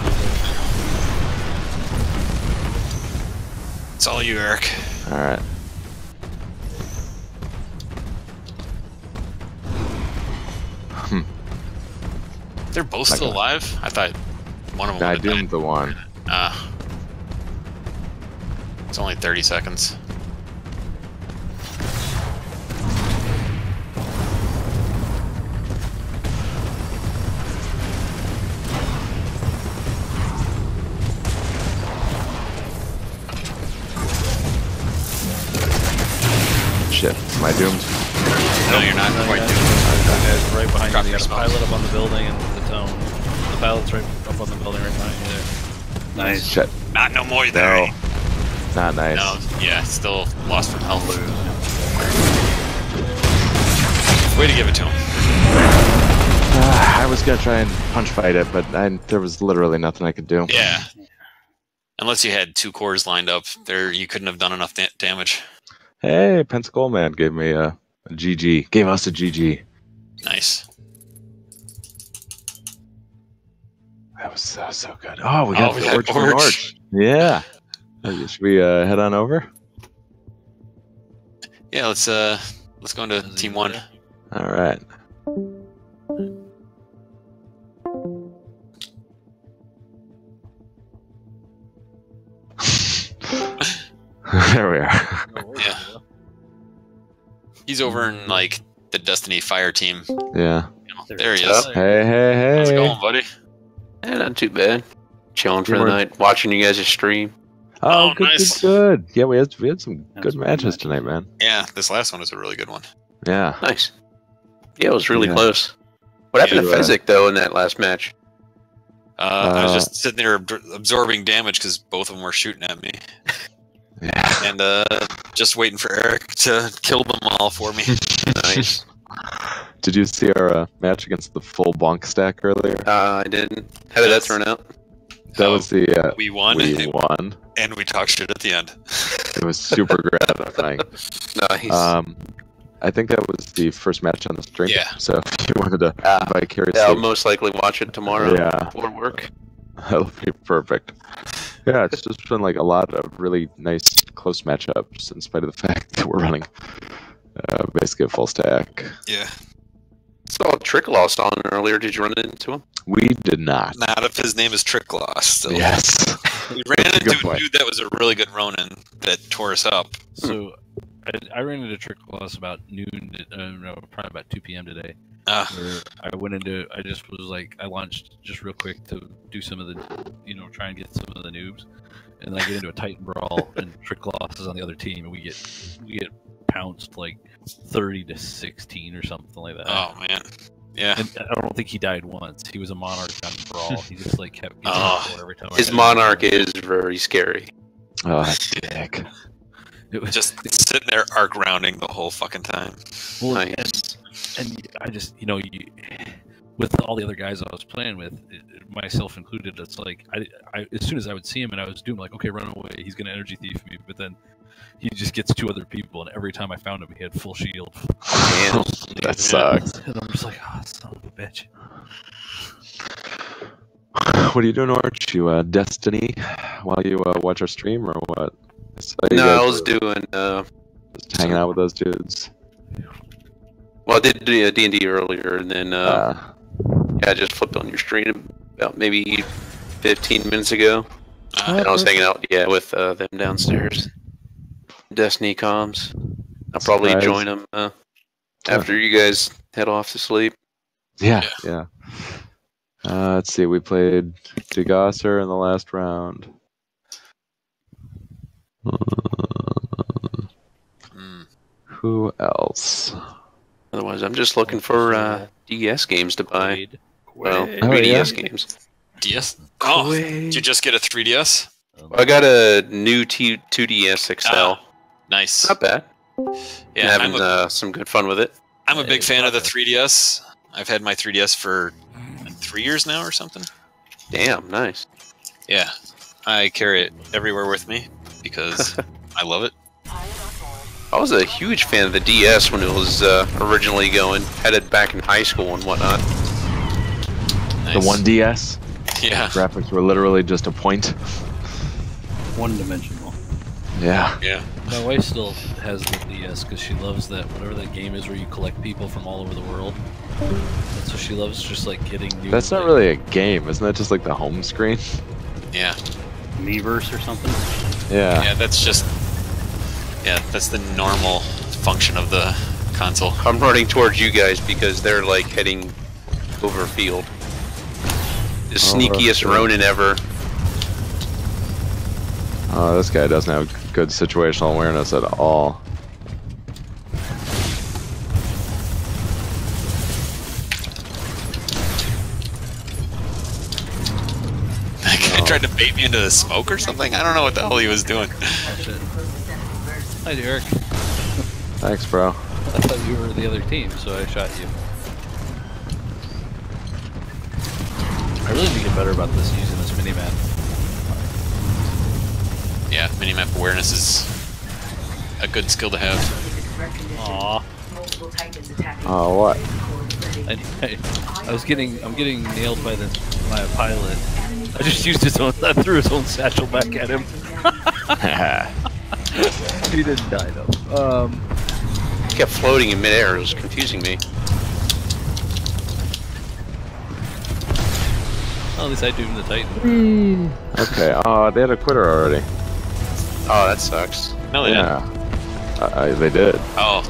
It's all you, Eric. All right. They're both Like still a- alive. I thought one of them. I had died. doomed the one. Ah. It's only 30 seconds. I doomed? No, you're not quite yeah. doing The guy's right behind Drop you. They your got a pilot up on the building and the tone. The pilot's right up on the building right behind you there. nice. Shit. Not no more No. there. Not nice. No, yeah, still lost from health. Way to give it to him. Ah, I was gonna try and punch fight it, but I, there was literally nothing I could do. Yeah. Unless you had two cores lined up, there you couldn't have done enough da- damage. Hey, Pensacola man gave me a, a GG. Gave us a GG. Nice. That was so, so good. Oh, we got Oh, the Orch. Orch. Yeah. Should we uh, head on over? Yeah, let's uh let's go into team one. All right. there we are. Yeah. He's over in like the Destiny Fire team. Yeah. You know, there he is. Up. Hey, hey, How's it going, buddy? Eh, not too bad. Chilling for You the night, watching you guys stream. Oh, Oh, good, nice. good, good. Yeah, we had we had some That good was good matches tonight, man. Yeah, this last one was a really good one. Yeah. Nice. Yeah, it was really Yeah. close. What happened Yeah. to Fezzik though in that last match? Uh, I was Uh, just sitting there absorbing damage because both of them were shooting at me. Yeah. and uh, just waiting for Eric to kill them all for me. Nice. Did you see our uh, match against the full bonk stack earlier? Uh, I didn't. How did that turn out? That Oh, was the uh, we won, we and, won. and we talked shit at the end. It was super gratifying. Nice. Um, I think that was the first match on the stream. Yeah. So if you wanted to Ah, vicariously, yeah, I'll most likely watch it tomorrow Yeah. before work. that'll be perfect. Yeah, it's just been like a lot of really nice close matchups, in spite of the fact that we're running uh, basically a full stack. Yeah, Saw Trick Lost on earlier. Did you run into him? We did not. not if his name is Trickloss. So Yes. we ran That's a into a point. dude that was a really good Ronin that tore us up. So I, I ran into Trickloss about noon, uh, no, probably about 2 p.m. today. Uh, Where I went into, I just was like, I launched just real quick to do some of the, you know, try and get some of the noobs, and then I get into a Titan brawl, and Trick Loss is on the other team, and we get we get pounced like 30 to 16 or something like that. oh man, yeah. And I don't think he died once. He was a monarch on brawl. He just like kept getting Oh. killed every time. I His got him. Monarch is very scary. Oh, that's dick. It was Just sitting there arc rounding the whole fucking time. well, Nice. And, and I just you know you, with all the other guys I was playing with, myself included, it's like I, I as soon as I would see him and I was doing like okay run away, he's gonna energy thief me, but then he just gets two other people, and every time I found him, he had full shield. Damn. that sucks. And I'm just like, oh, son of a bitch. What are you doing, Arch? You uh, Destiny while you uh, watch our stream, or what? I No, I was doing. Uh, just hanging out with those dudes. Well, I did do D and D earlier, and then uh, Uh, yeah, I just flipped on your stream about maybe 15 minutes ago, Uh, and I was hanging out, yeah, with uh, them downstairs. Destiny comms. I'll probably Surprise. join them uh, after you guys head off to sleep. yeah, yeah. Uh, let's see. We played Degasser in the last round. Uh, hmm. who else? Otherwise, I'm just looking for uh, DS games to buy. Well, Oh, 3DS yeah. games. DS. Oh, did you just get a 3DS? Um, I got a new T- 2DS XL. Ah, Nice. Not bad. Yeah, I'm having a, uh, some good fun with it. I'm a big fan of the 3DS. I've had my 3DS for three years now or something. Damn, nice. Yeah, I carry it everywhere with me because I love it. I was a huge fan of the DS when it was uh, originally going, headed back in high school and whatnot. Nice. The 1DS. Yeah, Graphics were literally just a point. One dimensional. Yeah. yeah. My wife still has the DS because she loves that whatever that game is where you collect people from all over the world. That's what she loves just like getting new. That's not like- really a game, isn't that just like the home screen? Yeah, Miiverse or something. Yeah. yeah. That's just yeah. That's the normal function of the console. I'm running towards you guys because they're like heading over field. The Over sneakiest field. Ronin ever. Oh, this guy doesn't have good situational awareness at all. That guy oh. tried to bait me into the smoke or something. I don't know what the hell he was doing. Hi, Derek. Thanks, bro. I thought you were the other team, so I shot you. I really need to get better about this using this mini map. Yeah, minimap awareness is a good skill to have. Aw. Multiple Titans. Oh, what? I, I, I was getting, I'm getting nailed by the by a pilot. I just used his own, I threw his own satchel back at him. he didn't die though. Um, He kept floating in midair. It was confusing me. well, at least I doomed the Titan. okay. Oh, they had a quitter already. Oh, that sucks. No, they yeah. Uh, uh, they did. Oh,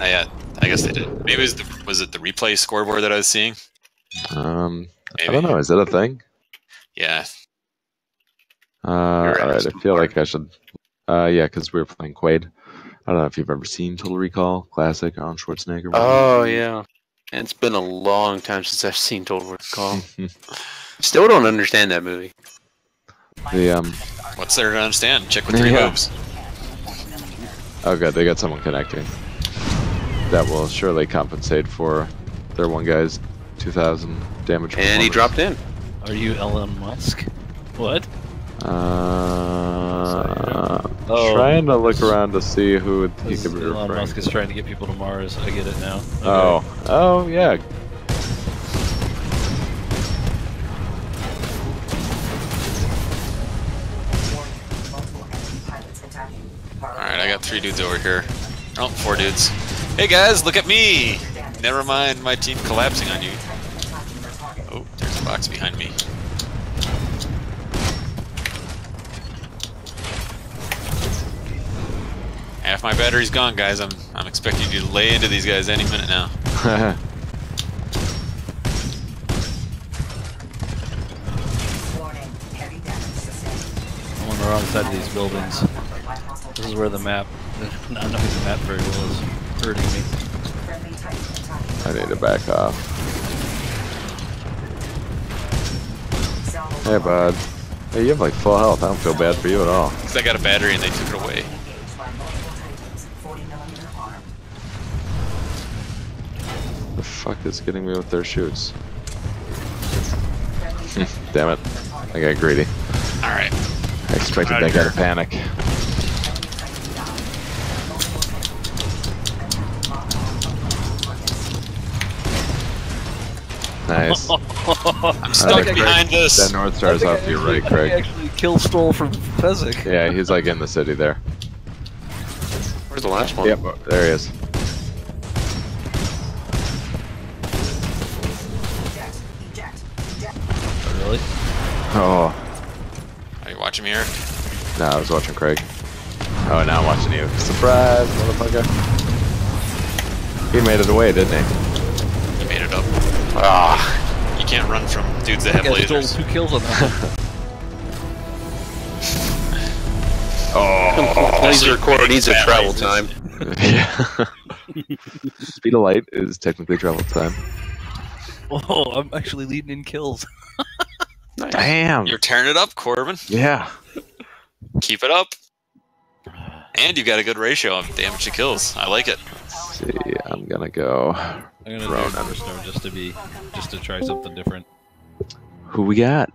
uh, yeah. I guess they did. Maybe it was the was it the replay scoreboard that I was seeing? Um, I don't know. Is that a thing? Yeah. Uh, all right. I feel for like I should. Uh, yeah, because we were playing Quaid. I don't know if you've ever seen Total Recall, classic Arnold Schwarzenegger. Oh yeah. It's been a long time since I've seen Total Recall. Still don't understand that movie. the um, What's there to understand? Check with three Yeah. moves. Oh, good. They got someone connecting. That will surely compensate for their one guy's 2,000 damage. And he dropped in. Are you Elon Musk? What? Uh, Oh. trying to look around to see who he could be Elon referring Musk is trying to get people to Mars. I get it now. Oh. Okay. Oh, oh yeah. Warning, multiple enemy pilots attacking. Alright, I got three dudes over here. Oh, four dudes. Hey guys, look at me! Never mind my team collapsing on you. Titan attacking the target. Oh, there's a box behind me. Half my battery's gone, guys. I'm I'm expecting you to lay into these guys any minute now. Warning, heavy. I'm on the wrong side of these buildings. This is where the map, not knowing the map very well is hurting me. friendly Titan attacking. I need to back off. Hey, bud. Hey, you have like full health. I don't feel bad for you at all. Because I got a battery and they took it away. The fuck is getting me with their shoots? Damn it. attacking the target. I got greedy. Alright. I expected Outta that guy here. to panic. Enemy Titan down. Multiple Titans. Attacking locked on multiple targets. Nice. I'm stuck think behind this. that North Star's off to your right, Craig. actually kill Stoll from Fezzik. Yeah, he's like in the city there. Where's the last one? Yep, there he is. Oh, Are you watching me here? no, I was watching Craig. Oh, now I'm watching you. Surprise, motherfucker. He made it away, didn't he? He made it up. Ah, You can't run from dudes that have I stole lasers. two kills on that. Oh, laser core needs a travel lasers. time. yeah. Speed of light is technically travel time. Oh, I'm actually leading in kills. Damn. You're tearing it up, Corbin. Yeah. Keep it up. And you got a good ratio of damage to kills. I like it. Let's see, I'm gonna go. I'm gonna do Ronin. a Snow just to be, just to try something different. Who we got?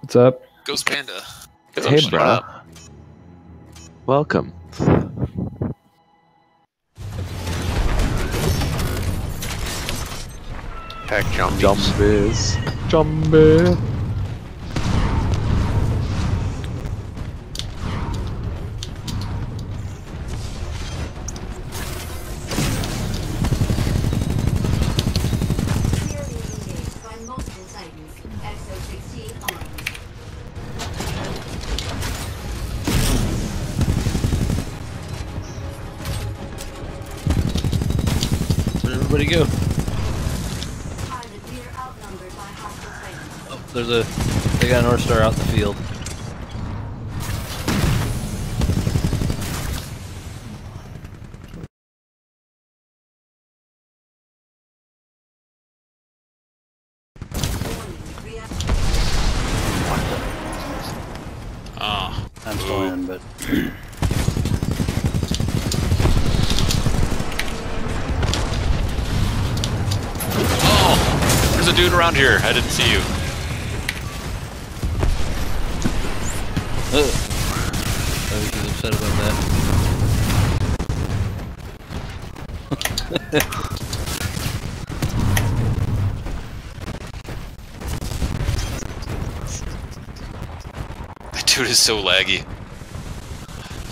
What's up? Ghost Panda. Hey, Shut bro. up. Welcome. Heck, jump. Jumbies. Jumbie. There's a, they got a North Star out in the field. So laggy.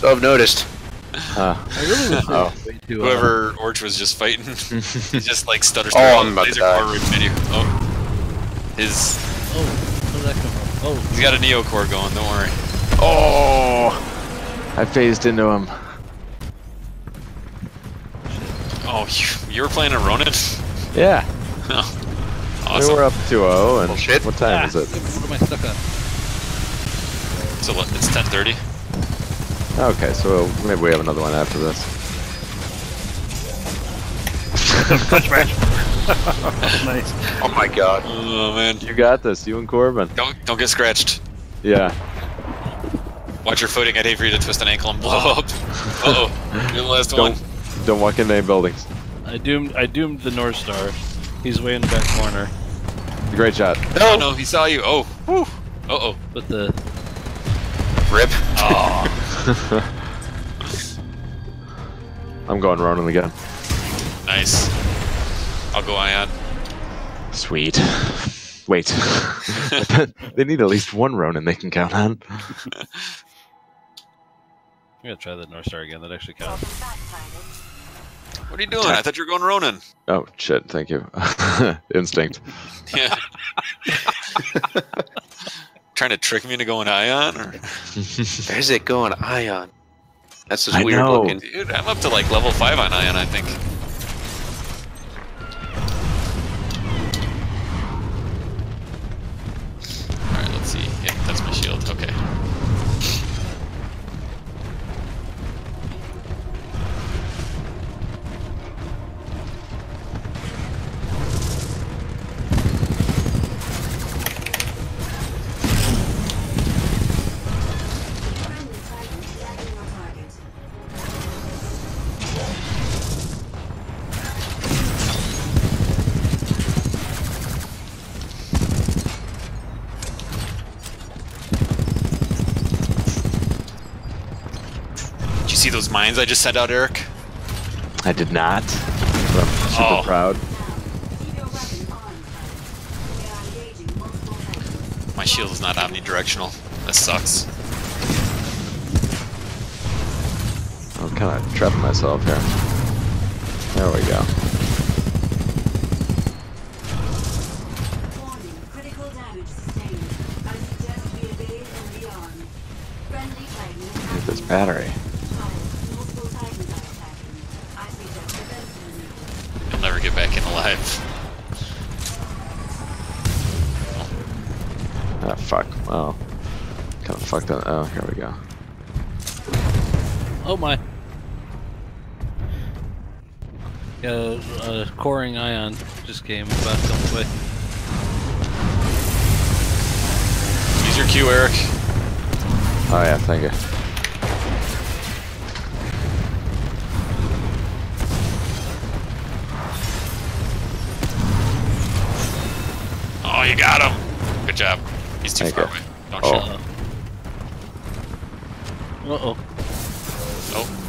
So I've noticed. Huh. I really wish Oh. way too, uh, Whoever Orch was just fighting, he just like stutters Oh, through all I'm the about to laser die. core right video. Oh, his Oh, where did that come from? Oh, he's got a neo core going. Don't worry. Oh! I phased into him. Oh, you, you were playing a Ronin? Yeah. Oh, We were up 2-0, and Bullshit. what time ah, is it? What am I stuck on? So what, it's 10:30. Okay, so maybe we have another one after this. nice. Oh my god. Oh man, You got this, you and Corbin. don't don't get scratched. Yeah. Watch your footing. I'd hate for you to twist an ankle and blow up. oh, you're the last one. Don't don't walk into any buildings. I doomed. I doomed the North Star. He's way in the back corner. Great shot. Oh no, he saw you. Oh, whew. Uh oh. But the Rip. Oh, I'm going Ronin again. nice. I'll go Ion. Sweet. Wait. they need at least one Ronin they can count on. I'm gonna try the North Star again. That actually counts. Welcome back, pilot. What are you doing? I thought you were going Ronin. Oh shit! Thank you. Instinct. Yeah. Trying to trick me into going Ion? Or... Where's it going? Ion. That's just I weird know. looking. Dude, I'm up to like level 5 on Ion, I think. Mines I just sent out, Eric? I did not. But I'm super Oh. proud. Keep your weapon on, pilot. We are engaging multiple Titans. My shield is not omnidirectional. That sucks. I'm kind of trapping myself here. There we go. Warning, critical damage sustained. I suggest we evade and beyond. Friendly Titan Get attacking. this battery. Pilot, multiple Titans are attacking. I suggest prevention. You'll never get back in alive. Ah, fuck. Oh. Kind of fucked up. Oh, here we go. Oh my. Yeah, uh, coring ion just came about to come away. Use your Q, Eric. Oh yeah, thank you. You got him. Good job. He's too Thank far you. away. Don't Oh. shoot. Uh oh. Oh.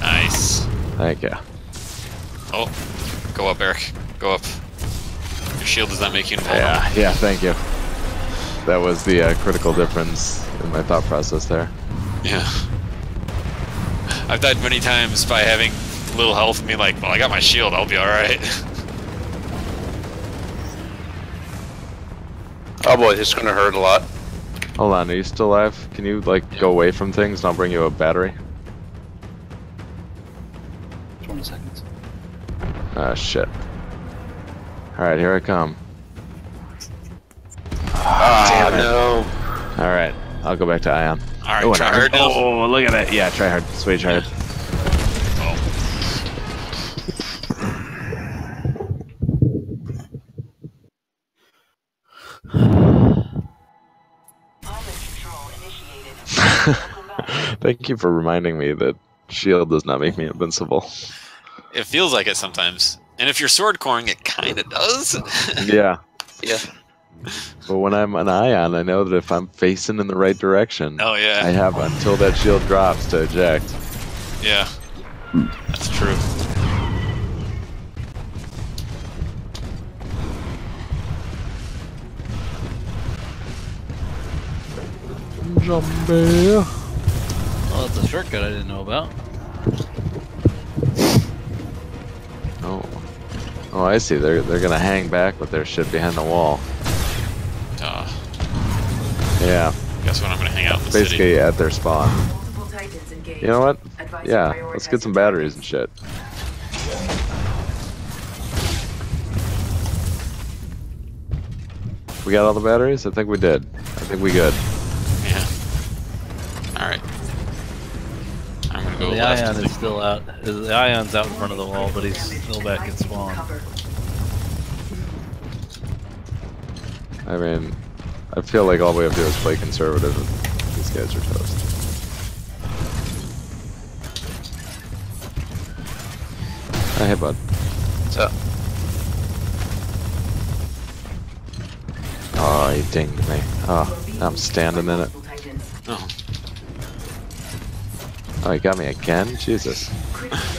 Nice. Thank you. Oh, go up, Eric. Go up. Your shield does not make you invulnerable. Yeah, yeah, thank you. That was the uh, critical difference in my thought process there. Yeah. I've died many times by having little health and being like, well, I got my shield, I'll be alright. Oh boy, this is gonna hurt a lot. Hold on, are you still alive? Can you like go away from things and I'll bring you a battery? 20 seconds. Ah, shit. Alright, here I come. Ah, no. Alright, I'll go back to Ion. Alright, Oh, and try I- hard now. Oh, look at that. Yeah, try hard. Sway try hard. Oh. Pilot control initiated. Welcome back. Thank you for reminding me that shield does not make me invincible. It feels like it sometimes. And if you're sword coring, it kind of does. yeah. Yeah. But when I'm an ion, I know that if I'm facing in the right direction, oh, yeah, I have until that shield drops to eject. Yeah. That's true. Zombie. Oh, that's a shortcut I didn't know about. Oh. Oh, I see. They're they're gonna hang back with their shit behind the wall. Uh, Yeah. guess what? I'm going to hang out in the city. Basically at their spawn. Multiple Titans engaged. You know what? Advise Yeah. Let's get some batteries and shit. We got all the batteries? I think we did. I think we good. Yeah. Alright. I'm going to go the left. ion is still out. The ion's out in front of the wall, but he's still back in spawn. I mean, I feel like all we have to do is play conservative. and These guys are toast. Oh, hey, bud. What's up? Oh, he dinged me. Oh, I'm standing in it. Oh, Oh, he got me again? Jesus.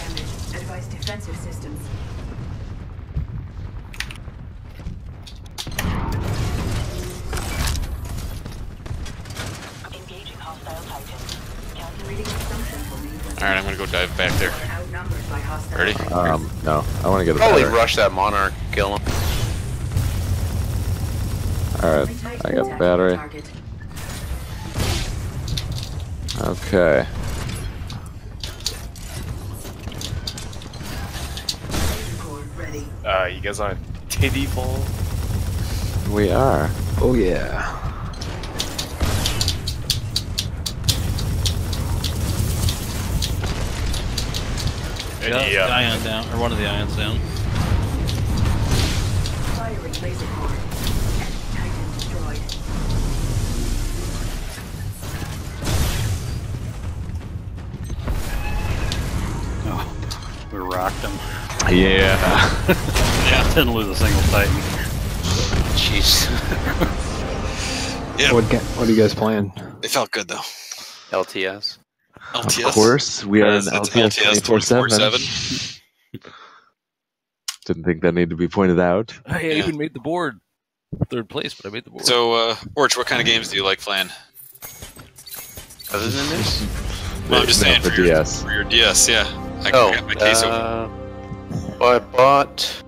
no. I want to get a Probably battery. rush that monarch, kill him. Alright, I got the battery. Okay. Laser core ready. Uh, you guys on titty ball? We are. Oh yeah. Any, the uh, ion down, or one of the ions down. Firing laser core. Titan destroyed. Oh, we rocked him. Yeah. Yeah, didn't lose a single Titan. Jeez. Yeah, What What are you guys playing? it felt good though. LTS. LTS. Of course, we are in Yes, it's LTS 24 7. Didn't think that needed to be pointed out. I Yeah. even made the board. Third place, but I made the board. So, uh, Orch, what kind of games do you like playing? Other than this? Well, I'm just No, saying for for your, DS. for your DS, yeah. I Oh, got my case open. uh, well, I bought.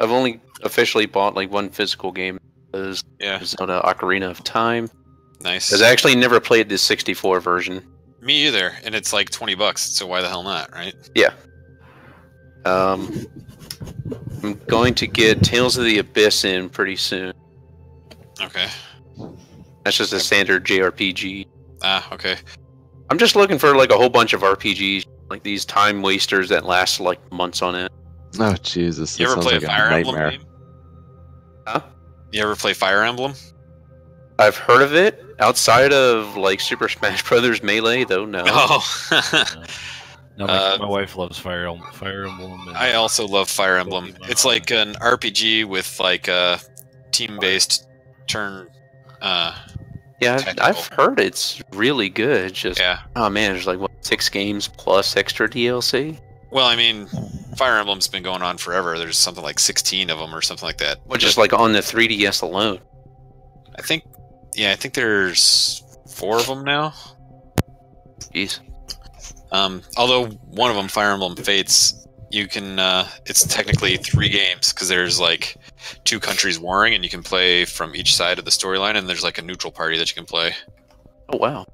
I've only officially bought like one physical game. Is Yeah, Zelda Ocarina of Time. nice. Because I actually never played the 64 version. Me either, and it's like 20 bucks, so why the hell not, right? Yeah. Um, I'm going to get Tales of the Abyss in pretty soon. Okay. That's just a standard JRPG. Ah, okay. I'm just looking for like a whole bunch of RPGs, like these time wasters that last like months on end. Oh, Jesus. You ever play like a Fire nightmare. Emblem game? Huh? You ever play Fire Emblem? I've heard of it outside of like Super Smash Brothers Melee, though. No. Oh. No, my, Uh, my wife loves Fire Emblem. Fire Emblem. And, I also love Fire Emblem. It's like an RPG with like a team-based turn. Uh, Yeah, I've, Technical. I've heard it's really good. Just yeah. oh man, there's like what six games plus extra DLC. Well, I mean, Fire Emblem's been going on forever. There's something like 16 of them or something like that. Well, just like on the 3DS alone. I think, yeah, I think there's four of them now. Jeez. Um, although one of them, Fire Emblem Fates, you can. Uh, it's technically three games because there's like two countries warring, and you can play from each side of the storyline, and there's like a neutral party that you can play. Oh wow.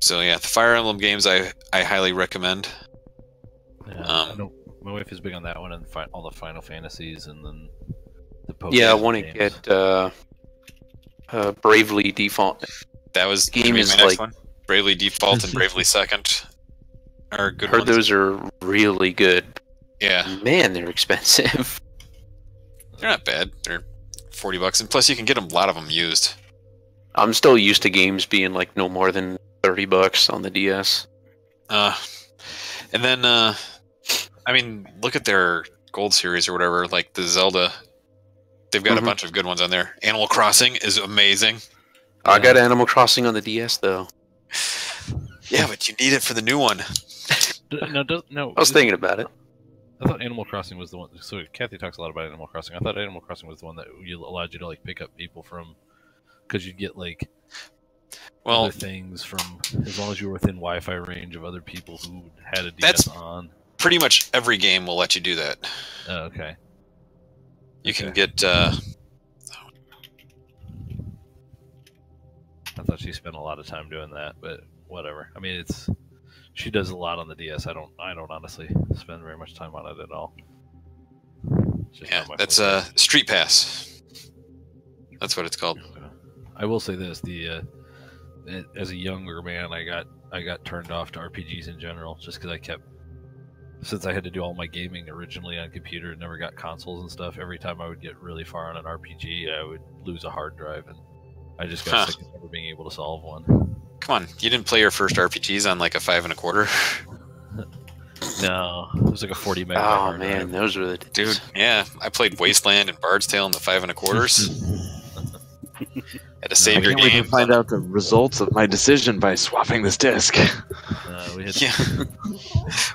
So yeah, the Fire Emblem games I I highly recommend. Yeah, um, I know my wife is big on that one and fi- all the Final Fantasies and then the Pokemon Yeah, I want to get uh, uh, Bravely Default. That was Game is my next like- one. Bravely Default and Bravely Second are good Heard ones. those are really good. Yeah, Man, they're expensive. they're not bad. They're forty bucks, and plus you can get them, a lot of them used. I'm still used to games being like no more than thirty bucks on the DS. Uh, and then, uh, I mean, look at their gold series or whatever, like the Zelda. They've got Mhm. a bunch of good ones on there. Animal Crossing is amazing. I got Animal Crossing on the DS though. Yeah, but you need it for the new one. No, does, no. I was thinking about it. I thought Animal Crossing was the one. So Kathy talks a lot about Animal Crossing. I thought Animal Crossing was the one that you allowed you to like pick up people from, because you'd get like Well, other things from as long as you were within Wi-Fi range of other people who had a DS That's- on. pretty much every game will let you do that. Oh, okay. You can get. Uh, I thought she spent a lot of time doing that, but whatever. I mean, it's she does a lot on the DS. I don't. I don't honestly spend very much time on it at all. Yeah, that's a uh, Street Pass. That's what it's called. I will say this: the uh, as a younger man, I got I got turned off to RPGs in general just because I kept since I had to do all my gaming originally on computer and never got consoles and stuff, every time I would get really far on an RPG, I would lose a hard drive, and I just got Huh. sick of never being able to solve one. Come on, you didn't play your first RPGs on like a five and a quarter, No, it was like a 40 megabyte. Oh hard man, drive. those were the days. dude. Yeah, I played Wasteland and Bard's Tale in the five and a quarters. Had to I save your can't wait game. find out the results of my decision by swapping this disc. Uh, we had Yeah.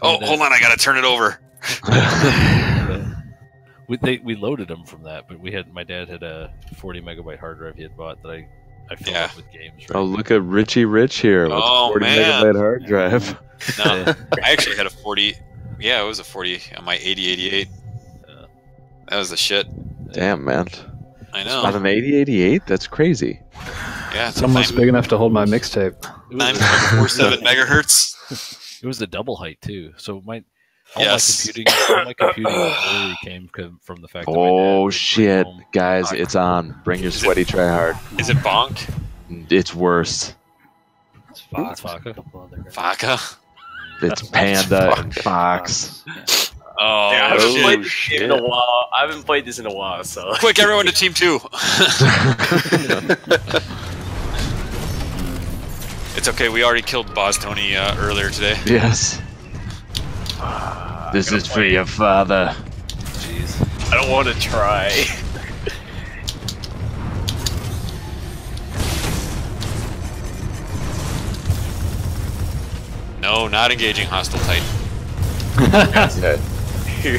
Oh, hold on, I gotta turn it over. we they, we loaded them from that, but we had my dad had a 40 megabyte hard drive he had bought that I I filled Yeah. up with games. oh, Right? look at Richie Rich here with Oh, a 40 man. megabyte hard drive. No, I actually had a 40. Yeah, it was a 40 on my 8088. Yeah. That was the shit. Damn, man. I On know. an 8088? That's crazy. Yeah, it's It's almost big enough to hold my mixtape. It was, 9.47 megahertz. it was the double height too. So my all Yes. my computing all my computing really came from the fact that my dad Oh, shit. Guys, it's on. Bring your Is it- sweaty tryhard. Is it bonked? It's worse. It's Fox, Fox, Fox. a couple other guys. Vodka? It's Panda and Fox. Yeah. Oh, Yeah, I haven't Oh, played this shit. in a while. I haven't played this in a while, so. Quick, everyone to team two. it's okay. We already killed Boss Tony uh, earlier today. yes. This is for your father. Jeez. I don't want to try. No, not engaging hostile Titan. Yeah.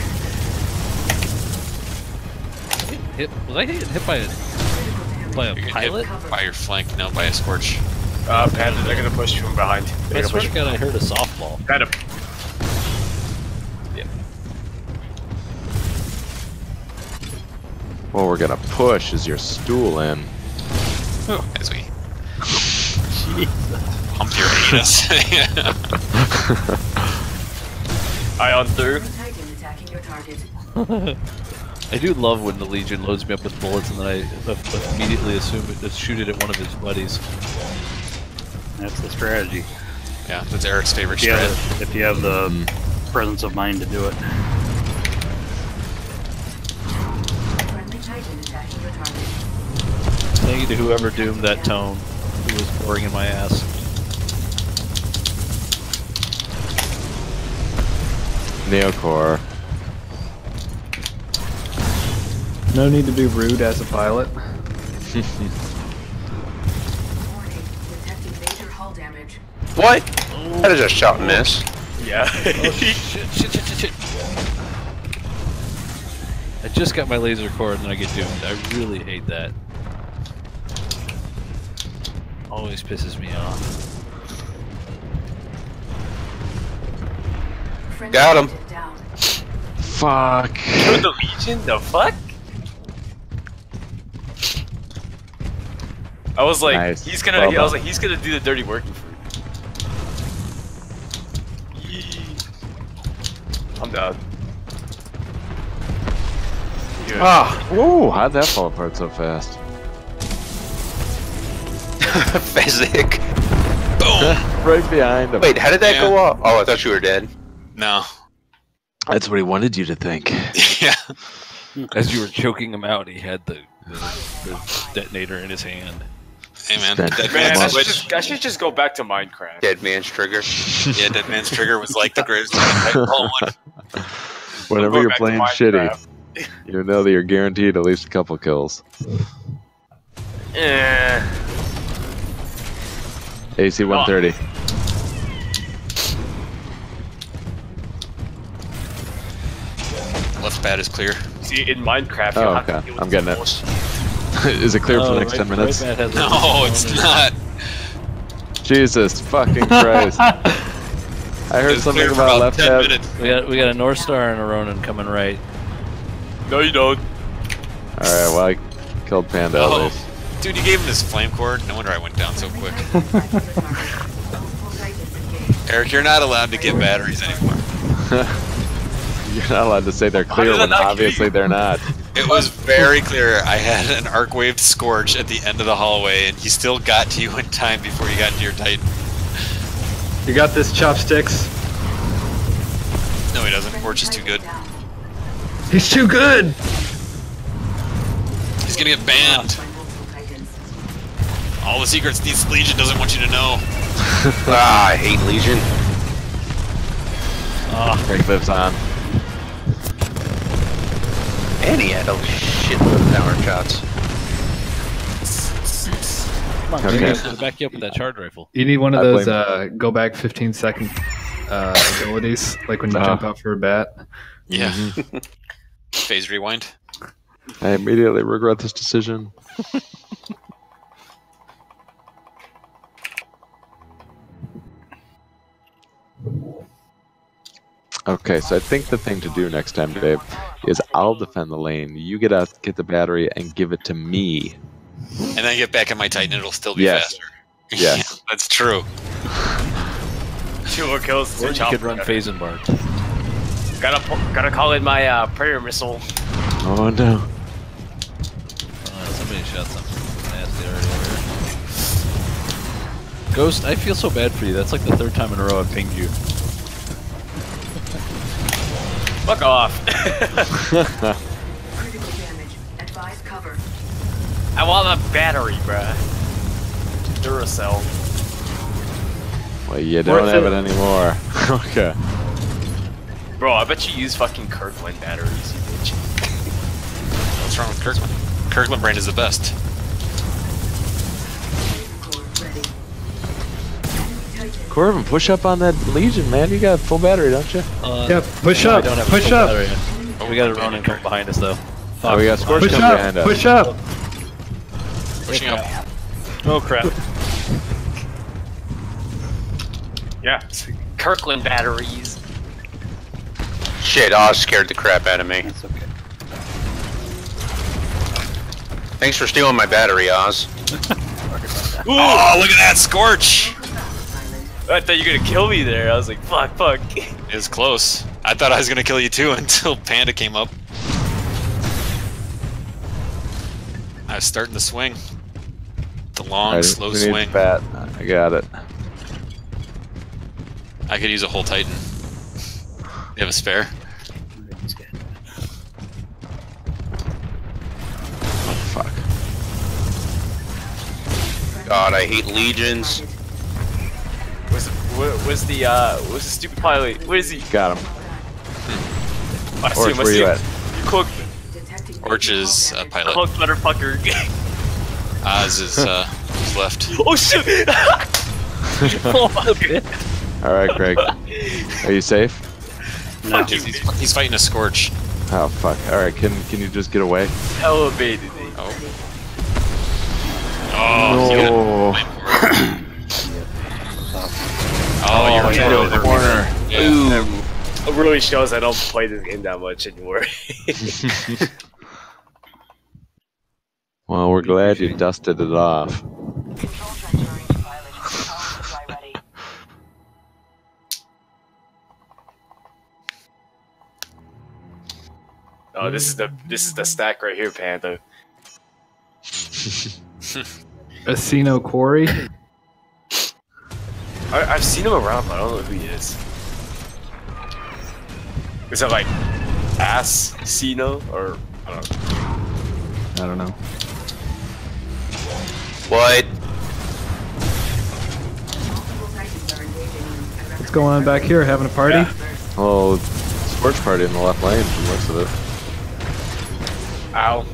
Hit, was I hit, hit by a by a You're pilot? by your flank, no, by a scorch. Uh, Panda, they're gonna push you from behind. I They're gonna swear to. God, I heard a softball. Panda. What we're gonna push is your stool in. Oh, as we hump your anus. Eye on through. Titan attacking your target. I do love when the Legion loads me up with bullets and then I uh, immediately assume it, to shoot it at one of his buddies. That's the strategy. yeah, that's Eric's favorite If you have, if you have the presence of mind to do it. Friendly Titan attacking your target. Thank you to whoever doomed that tone who was pouring in my ass. Neocore. No need to be rude as a pilot. Warning. Detecting major hull damage. What? That is a shot miss. Yeah. shit, shit, shit, shit, shit. I just got my laser core and then I get doomed. I really hate that. Always pisses me off. Got him. Titan Down. Fuck. Kill the Legion? The fuck? I was like, Nice. he's gonna. Well I was like, he's gonna do the dirty working for you. Yee. I'm down. Good. Ah. Whoa, how'd that fall apart so fast? Physic. Boom. right behind him. Wait, how did that Yeah. go off? Oh, I thought you were dead. No. That's what he wanted you to think. yeah. As you were choking him out, he had the, the, the detonator in his hand. Hey man, Dead Man, Man's I should, just, I should just go back to Minecraft. Dead man's trigger. yeah, Dead Man's Trigger was like the greatest Titanfall one. Whenever Go you're playing shitty, you know that you're guaranteed at least a couple kills. Eh. AC 130. Left pad is clear. See, in Minecraft, you Oh, have to okay. deal with I'm getting it. Bullshit. Is it clear for Oh, the next right- 10 minutes? right bat has a- No, it's not. Jesus fucking Christ. I heard It's something clear for about left 10 minutes. We got we got a North Star and a Ronin coming right. No, you don't. Alright, well, I killed Panda at Oh, dude, you gave him this flame core. No wonder I went down so quick. Friendly Titan attacking your target. Multiple Titans engaged. Eric, you're not allowed to get batteries anymore. You're not allowed to say they're clear when obviously they're not. It was very clear. I had an arc wave scorch at the end of the hallway, and he still got to you in time before you got to your Titan. You got this, chopsticks. No, he doesn't. Porch is too good. He's too good. He's gonna get banned. By multiple titans. All the secrets these Legion doesn't want you to know. ah, I hate Legion. Craig lives on. And he had a shitload of power shots. Come on, Okay. okay. back you up with that charge rifle. You need one of I those uh, go back 15 second uh, abilities, like when you Uh. jump out for a bat. Yeah. Mm-hmm. Phase rewind. I immediately regret this decision. Okay, so I think the thing to do next time, Dave, is I'll defend the lane. You get out, get the battery, and give it to me. And then get back in my Titan, it'll still be Yes. faster. Yes. that's true. Two more kills. Or you could run phase and bar. Gotta gotta call in my uh, prayer missile. Oh no! Uh, somebody shot something nasty already over here. Ghost, I feel so bad for you. That's like the third time in a row I've pinged you. Fuck off. Critical damage. Advise cover. I want a battery, bruh. Duracell. Well, you don't Worth have it. it anymore. okay. Bro, I bet you use fucking Kirkland batteries, you bitch. What's wrong with Kirkland? Kirkland brand is the best. Enemy Titan. Corbin, push up on that Legion, man. You got full battery, don't you? Uh, Yeah, push no, up, I don't have push full up. battery. We got a Ronin coming behind us though. Oh, we got Scorch Push coming up, behind us. push up. Pushing up. Oh crap. yeah, Kirkland batteries. Shit, Oz scared the crap out of me. That's okay. Thanks for stealing my battery, Oz. Oh, look at that Scorch! I thought you were gonna kill me there. I was like, fuck, fuck. It was close. I thought I was gonna kill you too until Panda came up. I was starting to swing. The long, Alright, slow we need swing. Bat. I got it. I could use a whole Titan. You have a spare? Oh, fuck. God, I hate legions. Was what was the uh was the stupid pilot? Where is he? Got him. I see Orch, him. I where see you him. at? You cooked, Detecting Orch is a pilot. cooked motherfucker. Oz is uh, is left. oh shit! oh fuck! Alright, Craig. Are you safe? No. He's, he's, he's fighting a Scorch. Oh, fuck. Alright, can can you just get away? Elevated. it. Oh. Oh, he's no. Gonna- Oh, you're into right. a corner. Yeah. It really shows I don't play this game that much anymore. Well, we're glad you dusted it off. Control transferring to pilot. Power supply ready. oh, this is the this is the stack right here, Panda. Asino Quarry. I, I've seen him around, but I don't know who he is. Is that like ass Sino or I don't know. I don't know. What? Multiple Titans are engaging. I What's going on back here? Having a party? Yeah. Oh, Scorch Party in the left lane from the looks of it. Ow.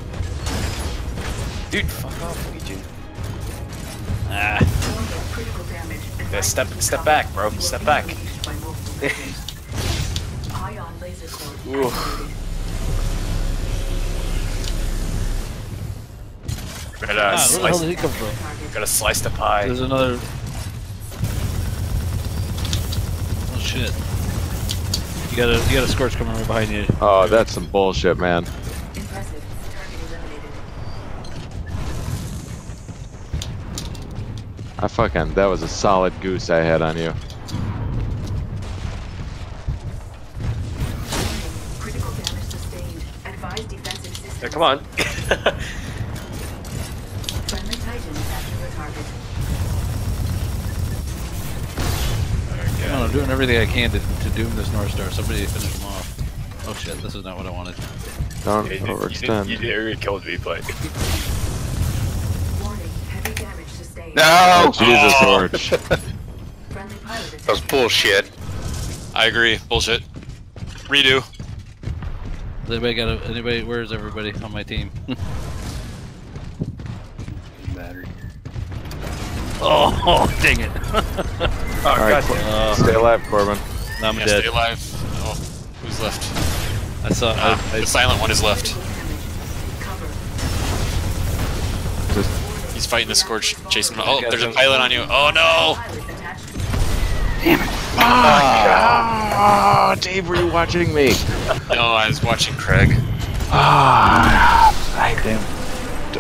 Dude, fuck off, Legion. Ah. Critical step step back, bro. Step back. By multiple Titans. Ion laser Ooh. Gotta, Ah, where the hell slice, did he come from? Gotta slice the pie. There's another. Oh shit! You got a you got a scorch coming right behind you. Oh, that's some bullshit, man. Impressive. Target eliminated. I fucking that was a solid goose I had on you. Critical damage sustained. Advise defensive systems. Yeah, come on. Friendly Titan is after the target. Come on, doing everything I can to, to doom this North Star. Somebody finish him off. Oh shit, this is not what I wanted. Don't Yeah, you, did, you, overextend. did, you nearly killed me, but Warning, heavy damage sustained. No! Oh, Jesus, Oh. George. Friendly pilot That was bullshit. I agree. Bullshit. Redo. Has anybody got a, anybody? Where's everybody on my team? Battery. oh, dang it! oh All right, god, Uh, stay alive, Corbin. No, I'm yeah, dead. stay alive. Oh, who's left? I saw. Ah, I, I, the silent one is left. He's fighting the scorch, chasing him. Oh, there's a pilot on you. Oh no! Pilot attached to Oh, Dave, were you watching me? No, I was watching Craig. Ah, I damn.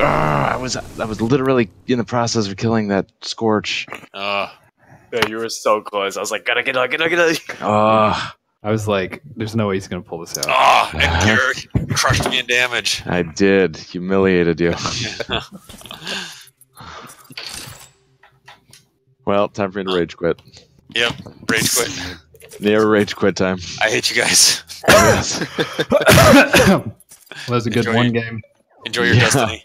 Ah, I was I was literally in the process of killing that scorch. Uh, yeah, you were so close. I was like, gotta get out, get out, get out. Ah, I was like, there's no way he's gonna pull this out. oh, and Garrick crushed me in damage. I did humiliated you. Well, time for me to rage quit. Yep, rage quit. Near rage quit time. I hate you guys. That was a good Enjoy one it. game. Enjoy your Yeah. destiny.